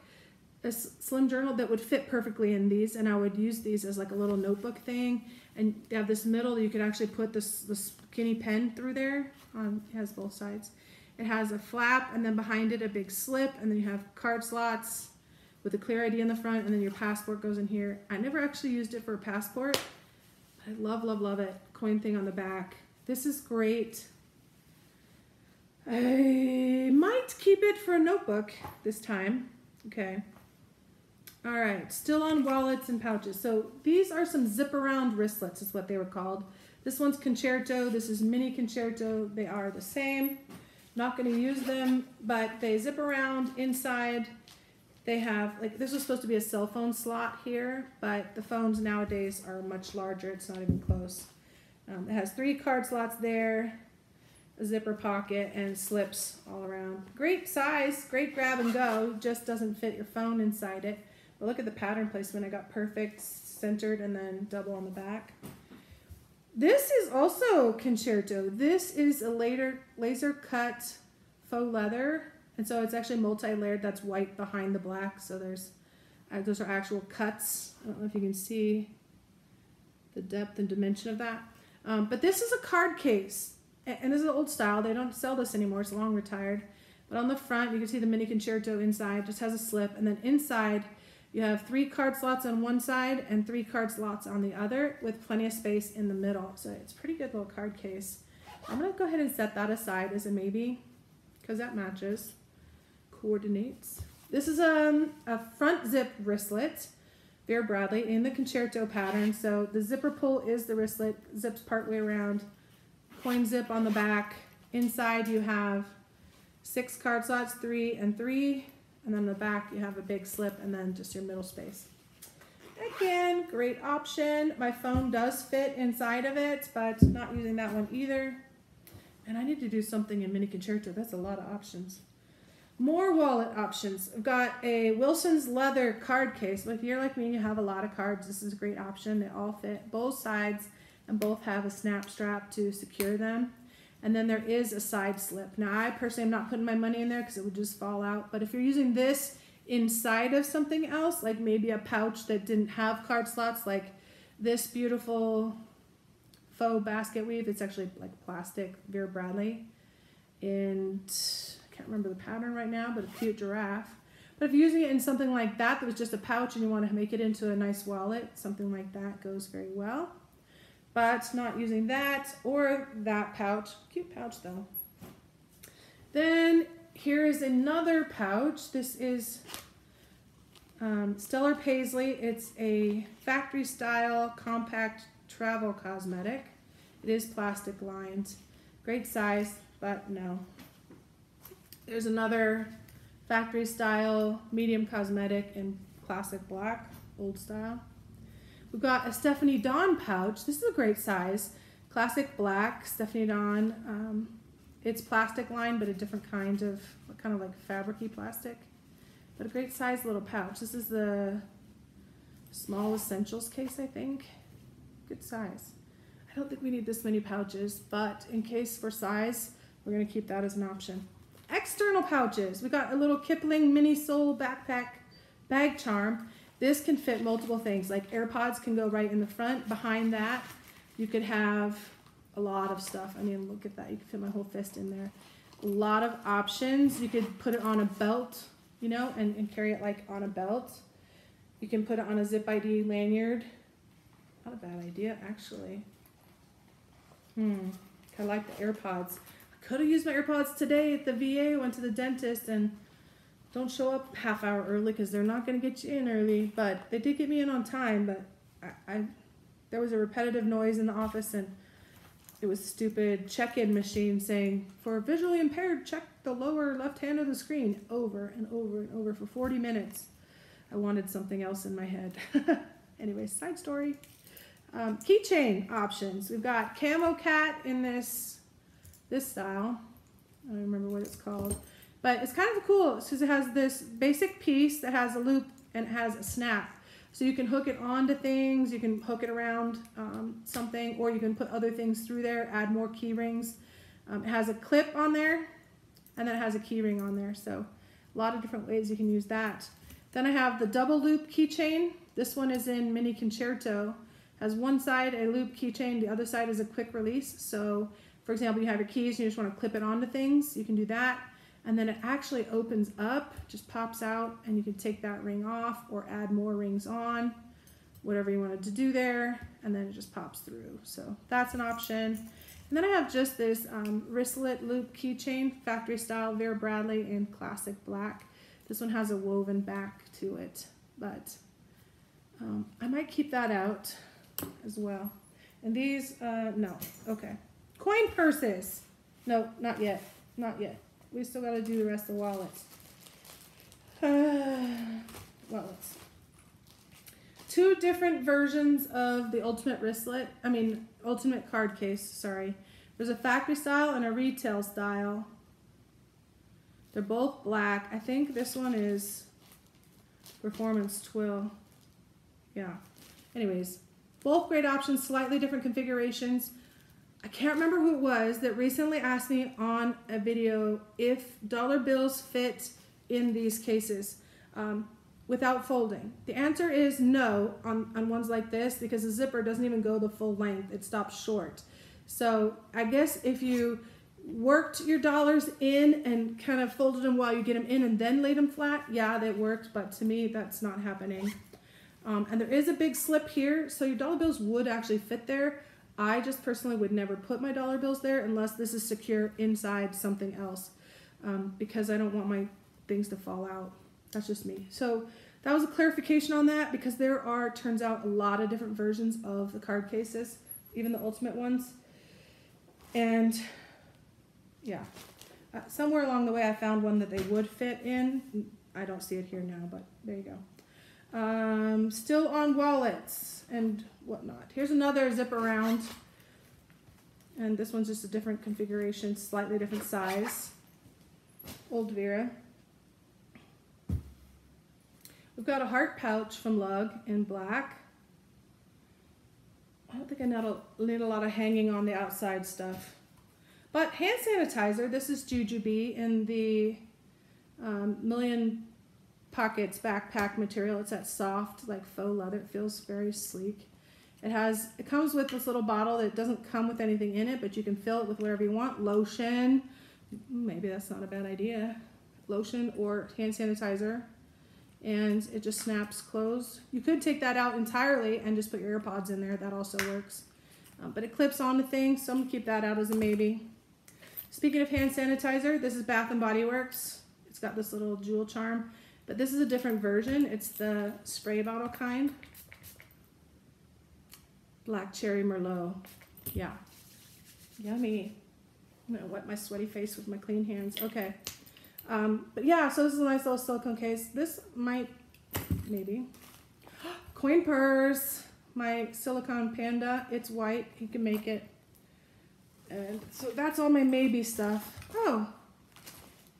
a slim journal that would fit perfectly in these, and I would use these as like a little notebook thing. And have this middle you could actually put this the skinny pen through there. Um, it has both sides. It has a flap, and then behind it a big slip, and then you have card slots with a clear ID in the front, and then your passport goes in here. I never actually used it for a passport. I love, love, love it. Coin thing on the back. This is great. I might keep it for a notebook this time. Okay. All right, still on wallets and pouches. So these are some zip around wristlets, is what they were called. This one's concerto. This is mini concerto. They are the same. Not going to use them, but they zip around inside. They have like this was supposed to be a cell phone slot here, but the phones nowadays are much larger. It's not even close. Um, it has three card slots there, a zipper pocket, and slips all around. Great size, great grab and go. Just doesn't fit your phone inside it. But look at the pattern placement. I got perfect centered and then double on the back. This is also concerto. This is a later laser cut faux leather, and so it's actually multi-layered. That's white behind the black. So there's uh, those are actual cuts. I don't know if you can see the depth and dimension of that. Um, but this is a card case, and, this is an old style. They don't sell this anymore. It's long retired. But on the front, you can see the mini concerto inside. Just has a slip, and then inside you have three card slots on one side and three card slots on the other with plenty of space in the middle. So it's a pretty good little card case. I'm to go ahead and set that aside as a maybe because that matches, coordinates. This is um, a front zip wristlet, Vera Bradley in the concerto pattern. So the zipper pull is the wristlet, zips partway around, coin zip on the back. Inside you have six card slots, three and three, and then the back, you have a big slip and then just your middle space. Again, great option. My phone does fit inside of it, but not using that one either. And I need to do something in Mini Concerto. That's a lot of options. More wallet options. I've got a Wilson's leather card case. If you're like me and you have a lot of cards, this is a great option. They all fit both sides and both have a snap strap to secure them. And then there is a side slip. Now, I personally am not putting my money in there because it would just fall out. But if you're using this inside of something else, like maybe a pouch that didn't have card slots, like this beautiful faux basket weave, it's actually like plastic Vera Bradley. And I can't remember the pattern right now, but a cute giraffe. But if you're using it in something like that, that was just a pouch and you want to make it into a nice wallet, something like that goes very well but not using that or that pouch. Cute pouch though. Then here is another pouch. This is um, Stellar Paisley. It's a factory style compact travel cosmetic. It is plastic lined. Great size, but no. There's another factory style medium cosmetic in classic black, old style. We've got a Stephanie Dawn pouch. This is a great size. Classic black Stephanie Dawn. Um, it's plastic lined, but a different kind of, kind of like fabricy plastic. But a great size little pouch. This is the small essentials case, I think. Good size. I don't think we need this many pouches, but in case for size, we're gonna keep that as an option. External pouches. We got a little Kipling mini sole backpack bag charm. This can fit multiple things, like AirPods can go right in the front. Behind that, you could have a lot of stuff. I mean, look at that. You could fit my whole fist in there. A lot of options. You could put it on a belt, you know, and, and carry it like on a belt. You can put it on a zip ID lanyard. Not a bad idea, actually. Hmm, I like the AirPods. I could have used my AirPods today at the VA. Went to the dentist and don't show up half hour early because they're not going to get you in early. But they did get me in on time. But I, I, there was a repetitive noise in the office, and it was stupid check-in machine saying for visually impaired, check the lower left hand of the screen over and over and over for 40 minutes. I wanted something else in my head. anyway, side story. Um, keychain options. We've got Camo Cat in this this style. I don't remember what it's called. But it's kind of cool because it has this basic piece that has a loop and it has a snap. So you can hook it onto things, you can hook it around um, something, or you can put other things through there, add more key rings. Um, it has a clip on there, and then it has a key ring on there. So a lot of different ways you can use that. Then I have the double loop keychain. This one is in Mini Concerto. Has one side a loop keychain, the other side is a quick release. So for example, you have your keys and you just want to clip it onto things, you can do that. And then it actually opens up, just pops out, and you can take that ring off or add more rings on, whatever you wanted to do there, and then it just pops through. So that's an option. And then I have just this um, wristlet loop keychain, factory style, Vera Bradley in classic black. This one has a woven back to it, but um, I might keep that out as well. And these, uh, no, okay. Coin purses. No, not yet, not yet. We still got to do the rest of the wallets. Uh, wallets. Two different versions of the ultimate wristlet. I mean, ultimate card case, sorry. There's a factory style and a retail style. They're both black. I think this one is performance twill. Yeah. Anyways, both great options, slightly different configurations. I can't remember who it was that recently asked me on a video if dollar bills fit in these cases um, without folding. The answer is no on, on ones like this because the zipper doesn't even go the full length. It stops short. So I guess if you worked your dollars in and kind of folded them while you get them in and then laid them flat, yeah, that worked. But to me, that's not happening. Um, and there is a big slip here, so your dollar bills would actually fit there. I just personally would never put my dollar bills there unless this is secure inside something else um, because I don't want my things to fall out. That's just me. So that was a clarification on that because there are, turns out, a lot of different versions of the card cases, even the ultimate ones. And yeah, uh, somewhere along the way I found one that they would fit in. I don't see it here now, but there you go. Um, still on wallets and whatnot. Here's another zip around. And this one's just a different configuration, slightly different size. Old Vera. We've got a heart pouch from Lug in black. I don't think I need a, need a lot of hanging on the outside stuff. But hand sanitizer, this is Jujube in the um, Million Pockets backpack material. It's that soft, like faux leather. It feels very sleek. It has, it comes with this little bottle that doesn't come with anything in it, but you can fill it with whatever you want. Lotion, maybe that's not a bad idea. Lotion or hand sanitizer. And it just snaps closed. You could take that out entirely and just put your AirPods in there. That also works. Um, but it clips onto things, so I'm gonna keep that out as a maybe. Speaking of hand sanitizer, this is Bath and Body Works. It's got this little jewel charm, but this is a different version. It's the spray bottle kind. Black Cherry Merlot. Yeah. Yummy. I'm gonna wet my sweaty face with my clean hands. Okay. Um, but yeah, so this is a nice little silicone case. This might, maybe. Coin purse. My silicone panda. It's white. You can make it. And so that's all my maybe stuff. Oh,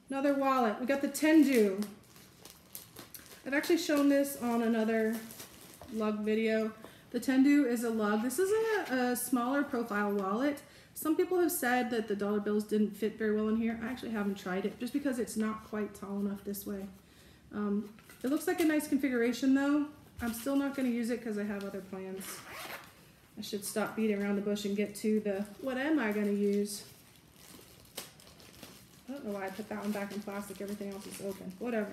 another wallet. We got the Tendu. I've actually shown this on another lug video. The Tendu is a lug. This is a, a, smaller profile wallet. Some people have said that the dollar bills didn't fit very well in here. I actually haven't tried it just because it's not quite tall enough this way. Um, it looks like a nice configuration though. I'm still not going to use it because I have other plans. I should stop beating around the bush and get to the, what am I going to use? I don't know why I put that one back in plastic. Everything else is open. Whatever.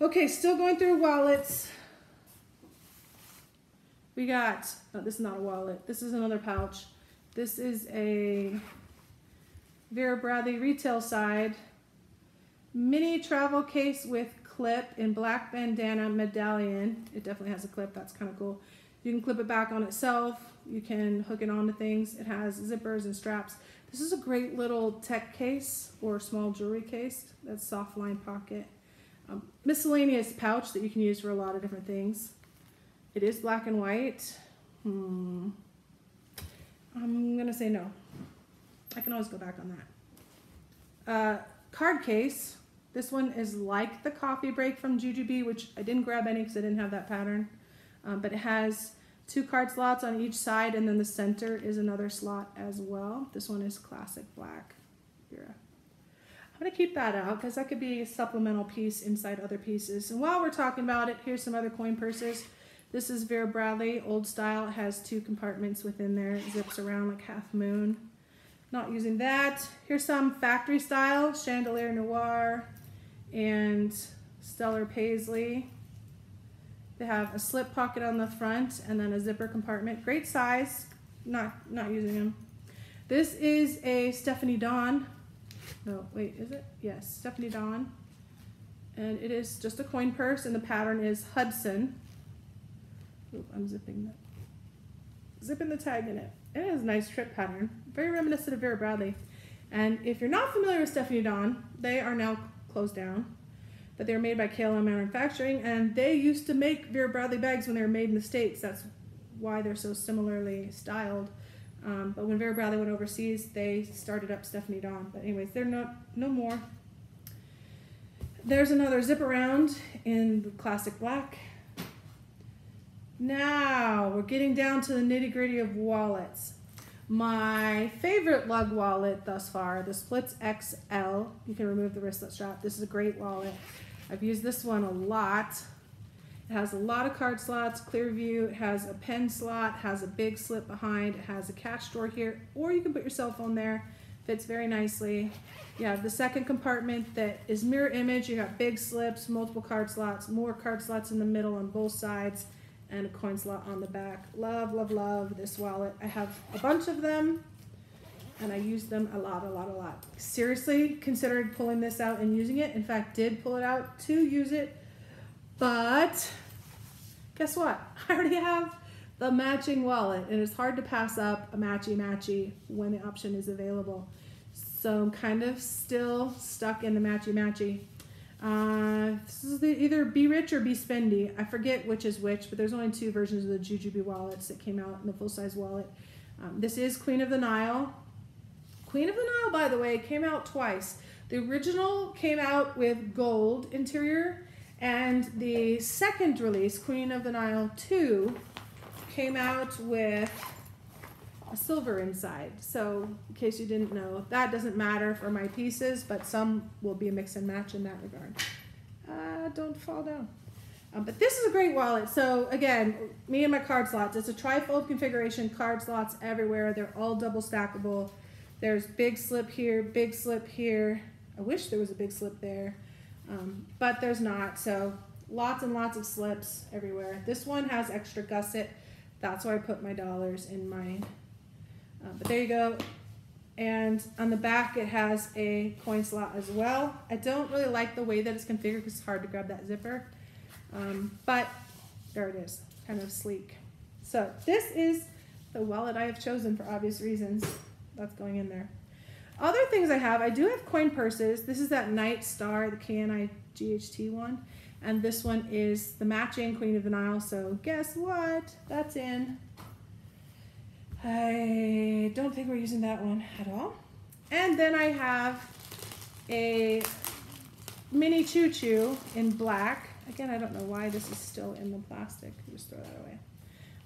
Okay, still going through wallets. We got, this is not a wallet. This is another pouch. This is a Vera Bradley retail side mini travel case with clip in black bandana medallion. It definitely has a clip. That's kind of cool. You can clip it back on itself. You can hook it onto things. It has zippers and straps. This is a great little tech case or small jewelry case. That's soft line pocket. Um, miscellaneous pouch that you can use for a lot of different things. It is black and white. Hmm. I'm gonna say no. I can always go back on that. Uh, card case. This one is like the coffee break from Jujube, which I didn't grab any because I didn't have that pattern. Um, but it has two card slots on each side, and then the center is another slot as well. This one is classic black. Vera. I'm gonna keep that out because that could be a supplemental piece inside other pieces. And while we're talking about it, here's some other coin purses. This is Vera Bradley, old style. It has two compartments within there. It zips around like half moon. Not using that. Here's some factory style, Chandelier Noir and Stellar Paisley. They have a slip pocket on the front and then a zipper compartment. Great size, not, not using them. This is a Stephanie Dawn. No, wait, is it? Yes, Stephanie Dawn. And it is just a coin purse and the pattern is Hudson. Oop, I'm zipping that. Zipping the tag in it. It is a nice trip pattern. Very reminiscent of Vera Bradley. And if you're not familiar with Stephanie Dawn, they are now closed down. But they were made by KLM Manufacturing, and they used to make Vera Bradley bags when they were made in the States. That's why they're so similarly styled. Um, but when Vera Bradley went overseas, they started up Stephanie Dawn. But anyways, they're not no more. There's another zip around in the classic black. Now we're getting down to the nitty gritty of wallets. My favorite lug wallet thus far, the Splits XL. You can remove the wristlet strap. This is a great wallet. I've used this one a lot. It has a lot of card slots, clear view, it has a pen slot, has a big slip behind, it has a cash drawer here, or you can put your cell phone there. Fits very nicely. You have the second compartment that is mirror image. You got big slips, multiple card slots, more card slots in the middle on both sides and a coin slot on the back. Love, love, love this wallet. I have a bunch of them and I use them a lot, a lot, a lot. Seriously considered pulling this out and using it. In fact, did pull it out to use it, but guess what? I already have the matching wallet and it's hard to pass up a matchy matchy when the option is available. So I'm kind of still stuck in the matchy matchy. Uh, this is the, either Be Rich or Be Spendy. I forget which is which, but there's only two versions of the Jujube wallets that came out in the full-size wallet. Um, this is Queen of the Nile. Queen of the Nile, by the way, came out twice. The original came out with gold interior, and the second release, Queen of the Nile 2, came out with a silver inside. So in case you didn't know, that doesn't matter for my pieces, but some will be a mix and match in that regard. Uh, don't fall down. Um, but this is a great wallet. So again, me and my card slots. It's a trifold configuration, card slots everywhere. They're all double stackable. There's big slip here, big slip here. I wish there was a big slip there, um, but there's not. So lots and lots of slips everywhere. This one has extra gusset. That's why I put my dollars in mine. Uh, but there you go. And on the back, it has a coin slot as well. I don't really like the way that it's configured because it's hard to grab that zipper. Um, but there it is, kind of sleek. So this is the wallet I have chosen for obvious reasons. That's going in there. Other things I have, I do have coin purses. This is that Night Star, the KNI GHT one. And this one is the matching Queen of the Nile. So guess what? That's in. I don't think we're using that one at all. And then I have a mini choo choo in black. Again, I don't know why this is still in the plastic. Just throw that away.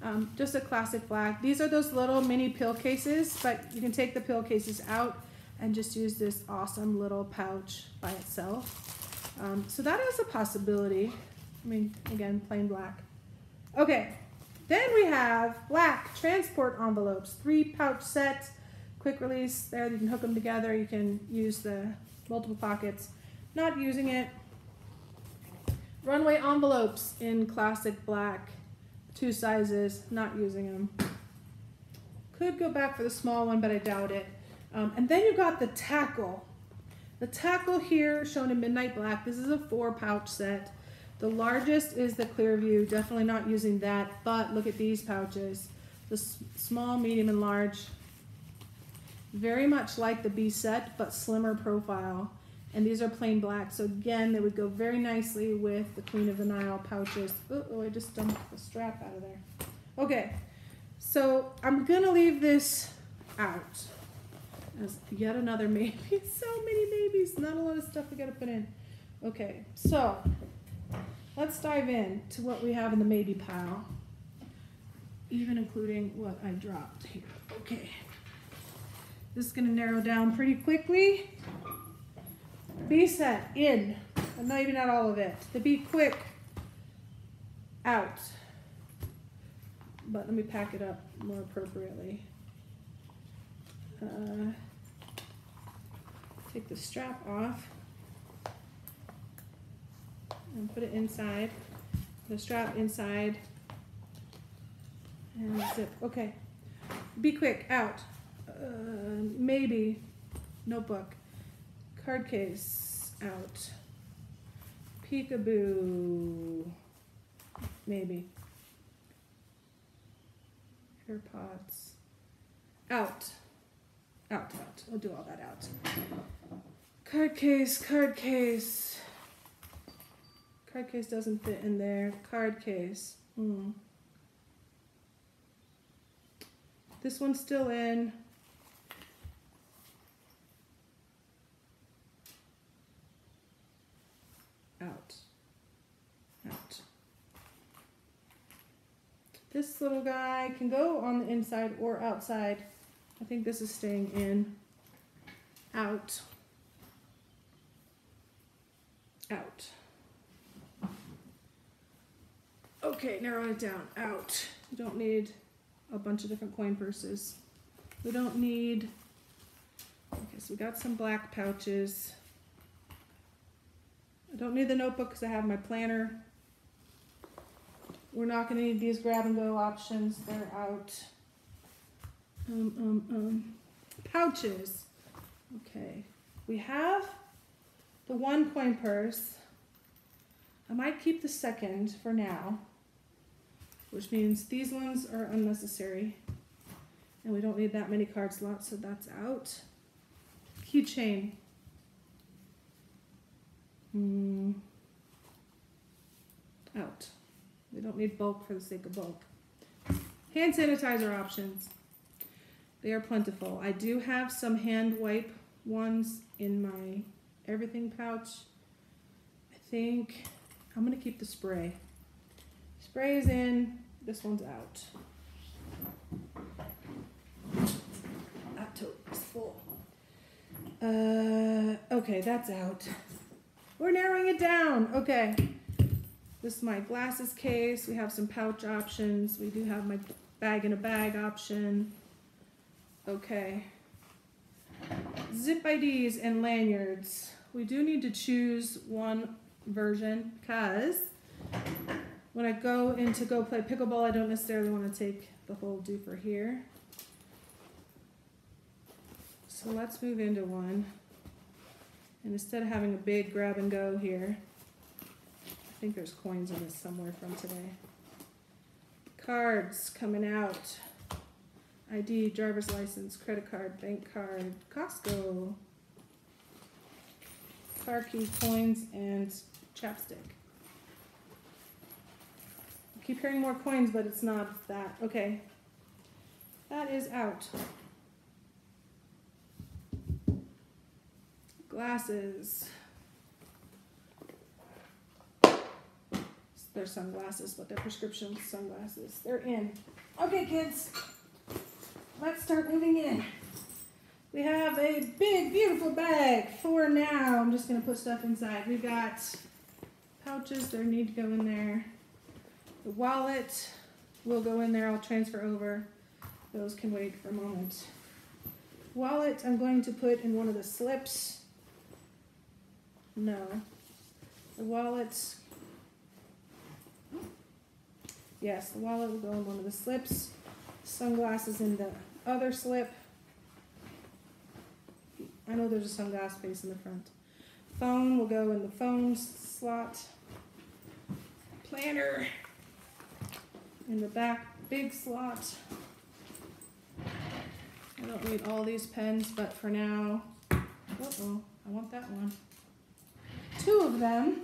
Um, just a classic black. These are those little mini pill cases, but you can take the pill cases out and just use this awesome little pouch by itself. Um, so that is a possibility. I mean, again, plain black. Okay, then we have black transport envelopes, three pouch sets, quick release there. You can hook them together. You can use the multiple pockets. Not using it. Runway envelopes in classic black, two sizes, not using them. Could go back for the small one, but I doubt it. Um, and then you got the tackle. The tackle here shown in midnight black. This is a four pouch set. The largest is the Clearview, definitely not using that, but look at these pouches. The small, medium, and large. Very much like the Be Set, but slimmer profile. And these are plain black, so again, they would go very nicely with the Queen of the Nile pouches. oh, I just dumped the strap out of there. Okay, so I'm gonna leave this out as yet another maybe. so many babies, not a lot of stuff we gotta put in. Okay, so Let's dive in to what we have in the maybe pile, even including what I dropped here. Okay. This is going to narrow down pretty quickly. Be Set in, but maybe not all of it. The be quick out. But let me pack it up more appropriately. Uh, take the strap off and put it inside. The strap inside and zip. Okay. Be quick. Out. Uh, maybe. Notebook. Card case. Out. Peekaboo. Maybe. AirPods. Out. Out, out. We'll do all that out. Card case, card case. Card case doesn't fit in there. Card case. Hmm. This one's still in. Out. Out. This little guy can go on the inside or outside. I think this is staying in. Out. Out. Okay, narrow it down. Out. You don't need a bunch of different coin purses. We don't need, okay, so we got some black pouches. I don't need the notebook because I have my planner. We're not going to need these grab and go options. They're out. Um, um, um, pouches. Okay, we have the one coin purse. I might keep the second for now which means these ones are unnecessary. And we don't need that many card slots, so that's out. Keychain. Hmm. Out. We don't need bulk for the sake of bulk. Hand sanitizer options. They are plentiful. I do have some hand wipe ones in my everything pouch. I think I'm going to keep the spray. Spray is in, this one's out. That tote is full. Uh, okay, that's out. We're narrowing it down. Okay. This is my glasses case. We have some pouch options. We do have my bag in a bag option. Okay. Zip IDs and lanyards. We do need to choose one version because when I go in to go play pickleball, I don't necessarily want to take the whole duper here. So let's move into one. And instead of having a big grab and go here, I think there's coins in this somewhere from today. Cards coming out. ID, driver's license, credit card, bank card, Costco, car key, coins, and chapstick keep hearing more coins, but it's not that. Okay. That is out. Glasses. They're sunglasses, but they're prescription sunglasses. They're in. Okay, kids. Let's start moving in. We have a big, beautiful bag for now. I'm just going to put stuff inside. We've got pouches that need to go in there. The wallet will go in there. I'll transfer over. Those can wait for a moment. Wallet, I'm going to put in one of the slips. No. The wallet. Yes, the wallet will go in one of the slips. Sunglasses in the other slip. I know there's a sunglass face in the front. Phone will go in the phone slot. Planner in the back big slot. I don't need all these pens, but for now, uh oh, I want that one. Two of them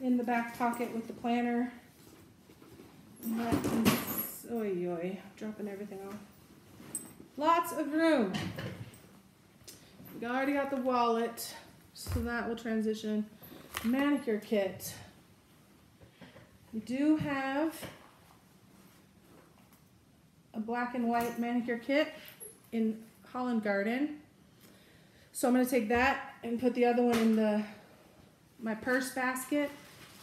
in the back pocket with the planner. oi, oi, dropping everything off. Lots of room. We already got the wallet, so that will transition. Manicure kit. We do have a black and white manicure kit in Holland Garden. So I'm going to take that and put the other one in the my purse basket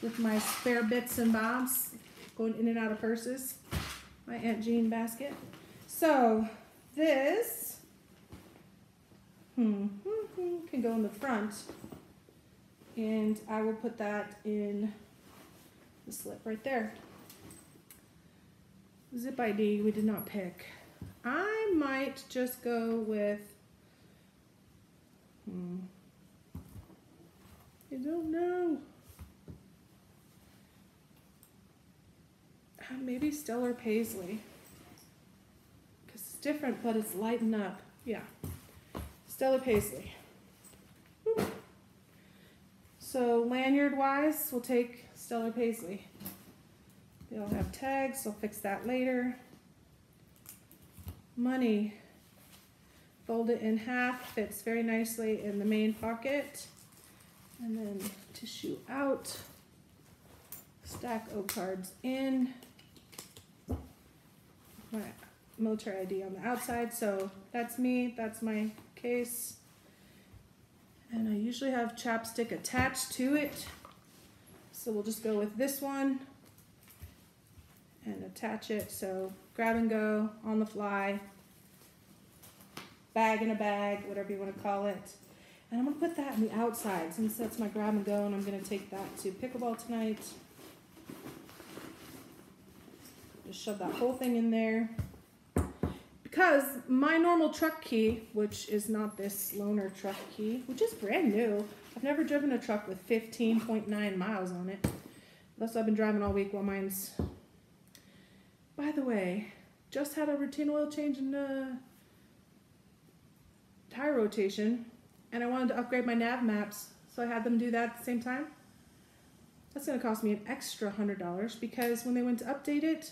with my spare bits and bobs going in and out of purses. My Aunt Jean basket. So this hmm, hmm, hmm, can go in the front. And I will put that in the slip right there. Zip ID we did not pick. I might just go with hmm, I don't know. Uh, Maybe Stellar Paisley. Because it's different, but it's lighting up. Yeah. Stellar Paisley. So, lanyard wise, we'll take Stellar Paisley. They all have tags, I'll fix that later. Money. Fold it in half, fits very nicely in the main pocket. And then tissue out. Stack O cards in. My military ID on the outside. So that's me, that's my case. And I usually have chapstick attached to it. So we'll just go with this one and attach it. So grab and go on the fly, bag in a bag, whatever you want to call it. And I'm gonna put that on the outside since that's my grab and go, and I'm gonna take that to pickleball tonight. Just shove that whole thing in there. Because my normal truck key, which is not this loaner truck key, which is brand new. I've never driven a truck with 15.9 miles on it. Unless I've been driving all week while mine's. By the way, just had a routine oil change and uh, tire rotation and I wanted to upgrade my nav maps, so I had them do that at the same time. That's going to cost me an extra $100 because when they went to update it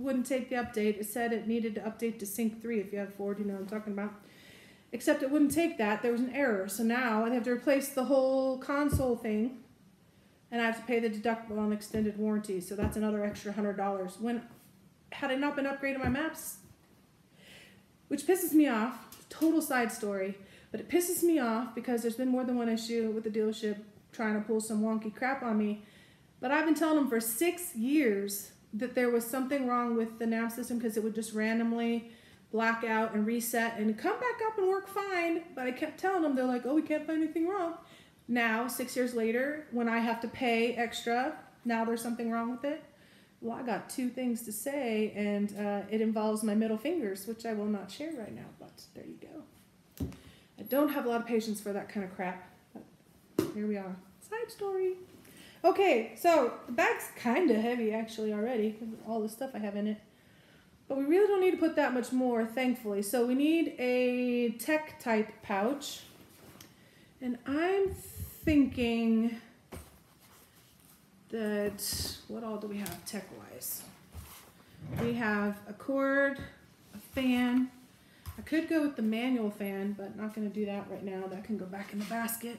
wouldn't take the update. It said it needed to update to Sync 3 if you have Ford, you know what I'm talking about. Except it wouldn't take that. There was an error. So now I have to replace the whole console thing and I have to pay the deductible on extended warranty. So that's another extra $100. When had I not been upgrading my maps, which pisses me off, total side story. But it pisses me off because there's been more than one issue with the dealership trying to pull some wonky crap on me. But I've been telling them for six years that there was something wrong with the nav system because it would just randomly black out and reset and come back up and work fine. But I kept telling them, they're like, oh, we can't find anything wrong. Now, six years later, when I have to pay extra, now there's something wrong with it. Well, I got two things to say, and uh, it involves my middle fingers, which I will not share right now, but there you go. I don't have a lot of patience for that kind of crap. But here we are. Side story. Okay, so the bag's kind of heavy actually already, all the stuff I have in it. But we really don't need to put that much more, thankfully. So we need a tech type pouch. And I'm thinking that, what all do we have tech wise? We have a cord, a fan, I could go with the manual fan, but not to do that right now. That can go back in the basket.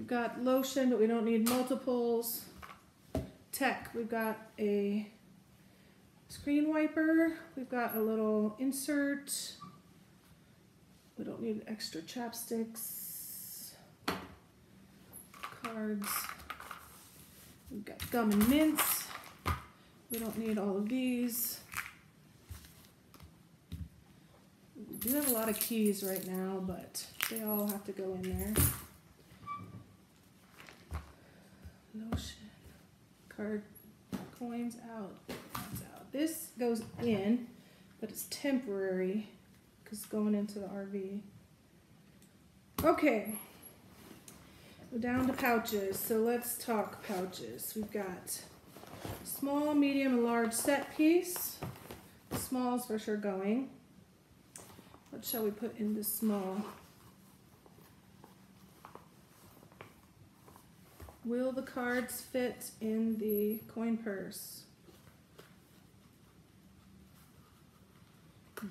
We've got lotion, but we don't need multiples. Tech, we've got a screen wiper. We've got a little insert. We don't need extra chapsticks. Cards. We've got gum and mints. We don't need all of these. We do have a lot of keys right now, but they all have to go in there. Card coins out. Coins out. This goes in, but it's temporary because going into the RV. Okay. We're down to pouches. So let's talk pouches. We've got small, medium, and large set piece. Smalls for sure going. What shall we put in the small? Will the cards fit in the coin purse?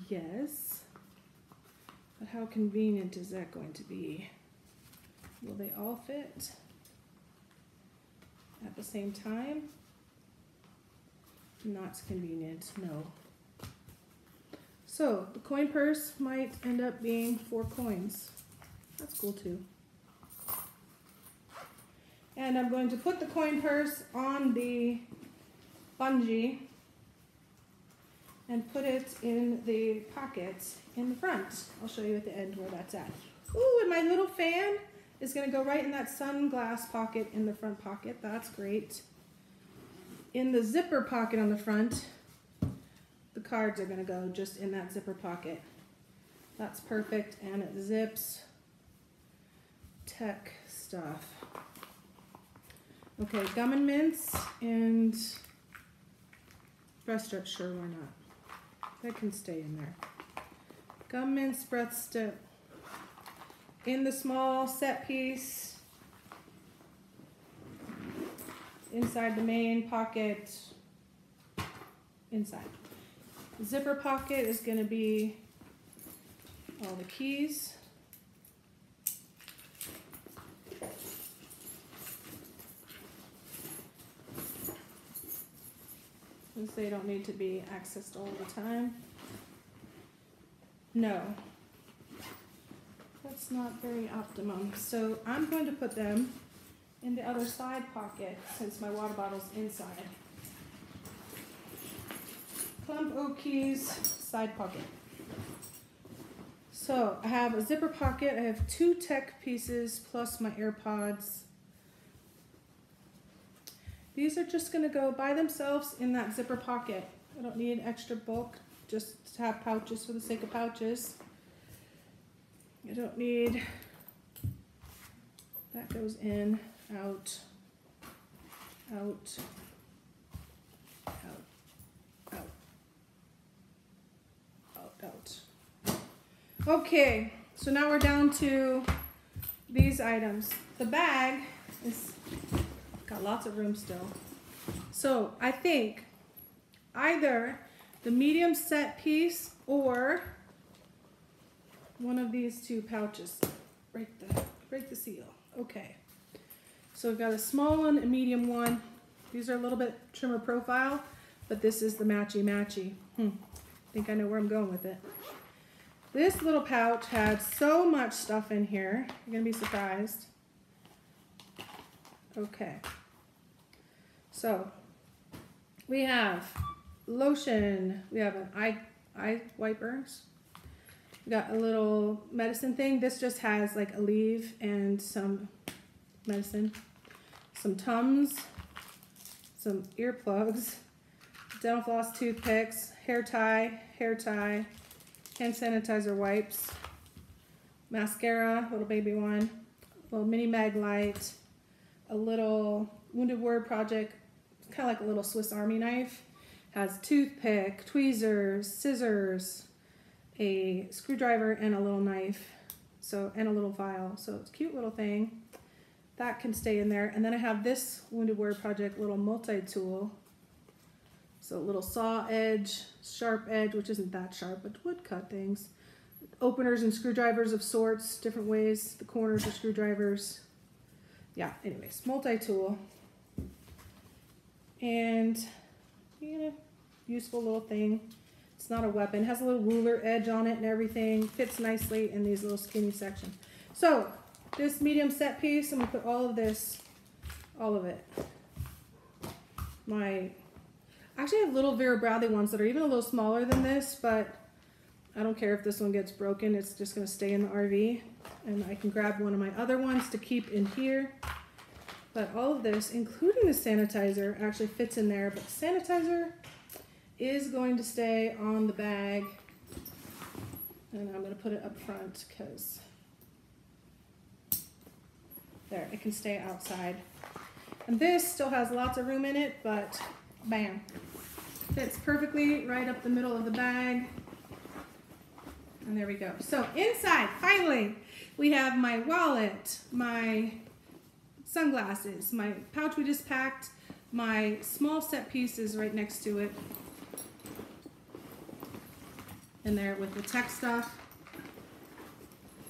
Yes. But how convenient is that going to be? Will they all fit at the same time? Not convenient, no. So the coin purse might end up being four coins. That's cool too. And I'm going to put the coin purse on the bungee and put it in the pocket in the front. I'll show you at the end where that's at. Ooh, and my little fan is gonna go right in that sunglass pocket in the front pocket. That's great. In the zipper pocket on the front, the cards are gonna go just in that zipper pocket. That's perfect, and it zips tech stuff. Okay, gum and mints and breast sure, why not? That can stay in there. Gum mints, breast. In the small set piece, inside the main pocket, inside. Zipper pocket is gonna be all the keys. Since they don't need to be accessed all the time. No. That's not very optimum. So I'm going to put them in the other side pocket since my water bottle's inside. Clump O keys, side pocket. So I have a zipper pocket. I have two tech pieces plus my AirPods. These are just gonna go by themselves in that zipper pocket. I don't need extra bulk, just to have pouches for the sake of pouches. I don't need, that goes in, out, out, out, out, out, out. Okay, so now we're down to these items. The bag is got lots of room still. So I think either the medium set piece or one of these two pouches. Break the break the seal. Okay. So we've got a small one, a medium one. These are a little bit trimmer profile, but this is the matchy matchy. Hmm. I think I know where I'm going with it. This little pouch had so much stuff in here. You're gonna be surprised. Okay. So we have lotion. We have an eye eye wipers. We got a little medicine thing. This just has like Aleve and some medicine, some Tums, some earplugs, dental floss, toothpicks, hair tie, hair tie, hand sanitizer wipes, mascara, little baby one, little mini mag light, a little Wounded Warrior Project, kind of like a little Swiss Army knife, has toothpick, tweezers, scissors, a screwdriver, and a little knife. So, and a little file. So it's a cute little thing. That can stay in there. And then I have this Wounded Warrior Project little multi-tool. So a little saw edge, sharp edge, which isn't that sharp, but would cut things. Openers and screwdrivers of sorts, different ways. The corners are screwdrivers. Yeah, anyways, multi-tool. And, you know, useful little thing. It's not a weapon. It has a little ruler edge on it and everything. Fits nicely in these little skinny sections. So, this medium set piece, I'm to put all of this, all of it. My, actually I have little Vera Bradley ones that are even a little smaller than this, but I don't care if this one gets broken. It's just to stay in the RV. And I can grab one of my other ones to keep in here. But all of this, including the sanitizer, actually fits in there. But the sanitizer is going to stay on the bag. And I'm going to put it up front because there, it can stay outside. And this still has lots of room in it, but bam. Fits perfectly right up the middle of the bag. And there we go. So inside, finally, we have my wallet, my sunglasses, my pouch we just packed, my small set piece is right next to it. In there with the tech stuff.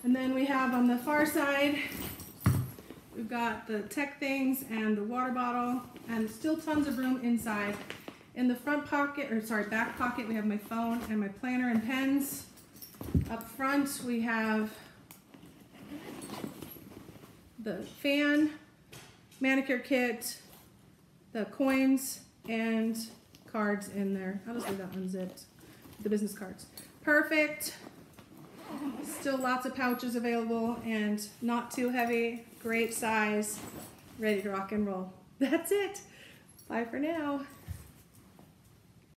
And then we have on the far side, we've got the tech things and the water bottle and still tons of room inside. In the front pocket, or sorry, back pocket, we have my phone and my planner and pens. Up front, we have the fan manicure kit, the coins, and cards in there. I'll just leave that unzipped. The business cards. Perfect. Still lots of pouches available and not too heavy. Great size. Ready to rock and roll. That's it. Bye for now.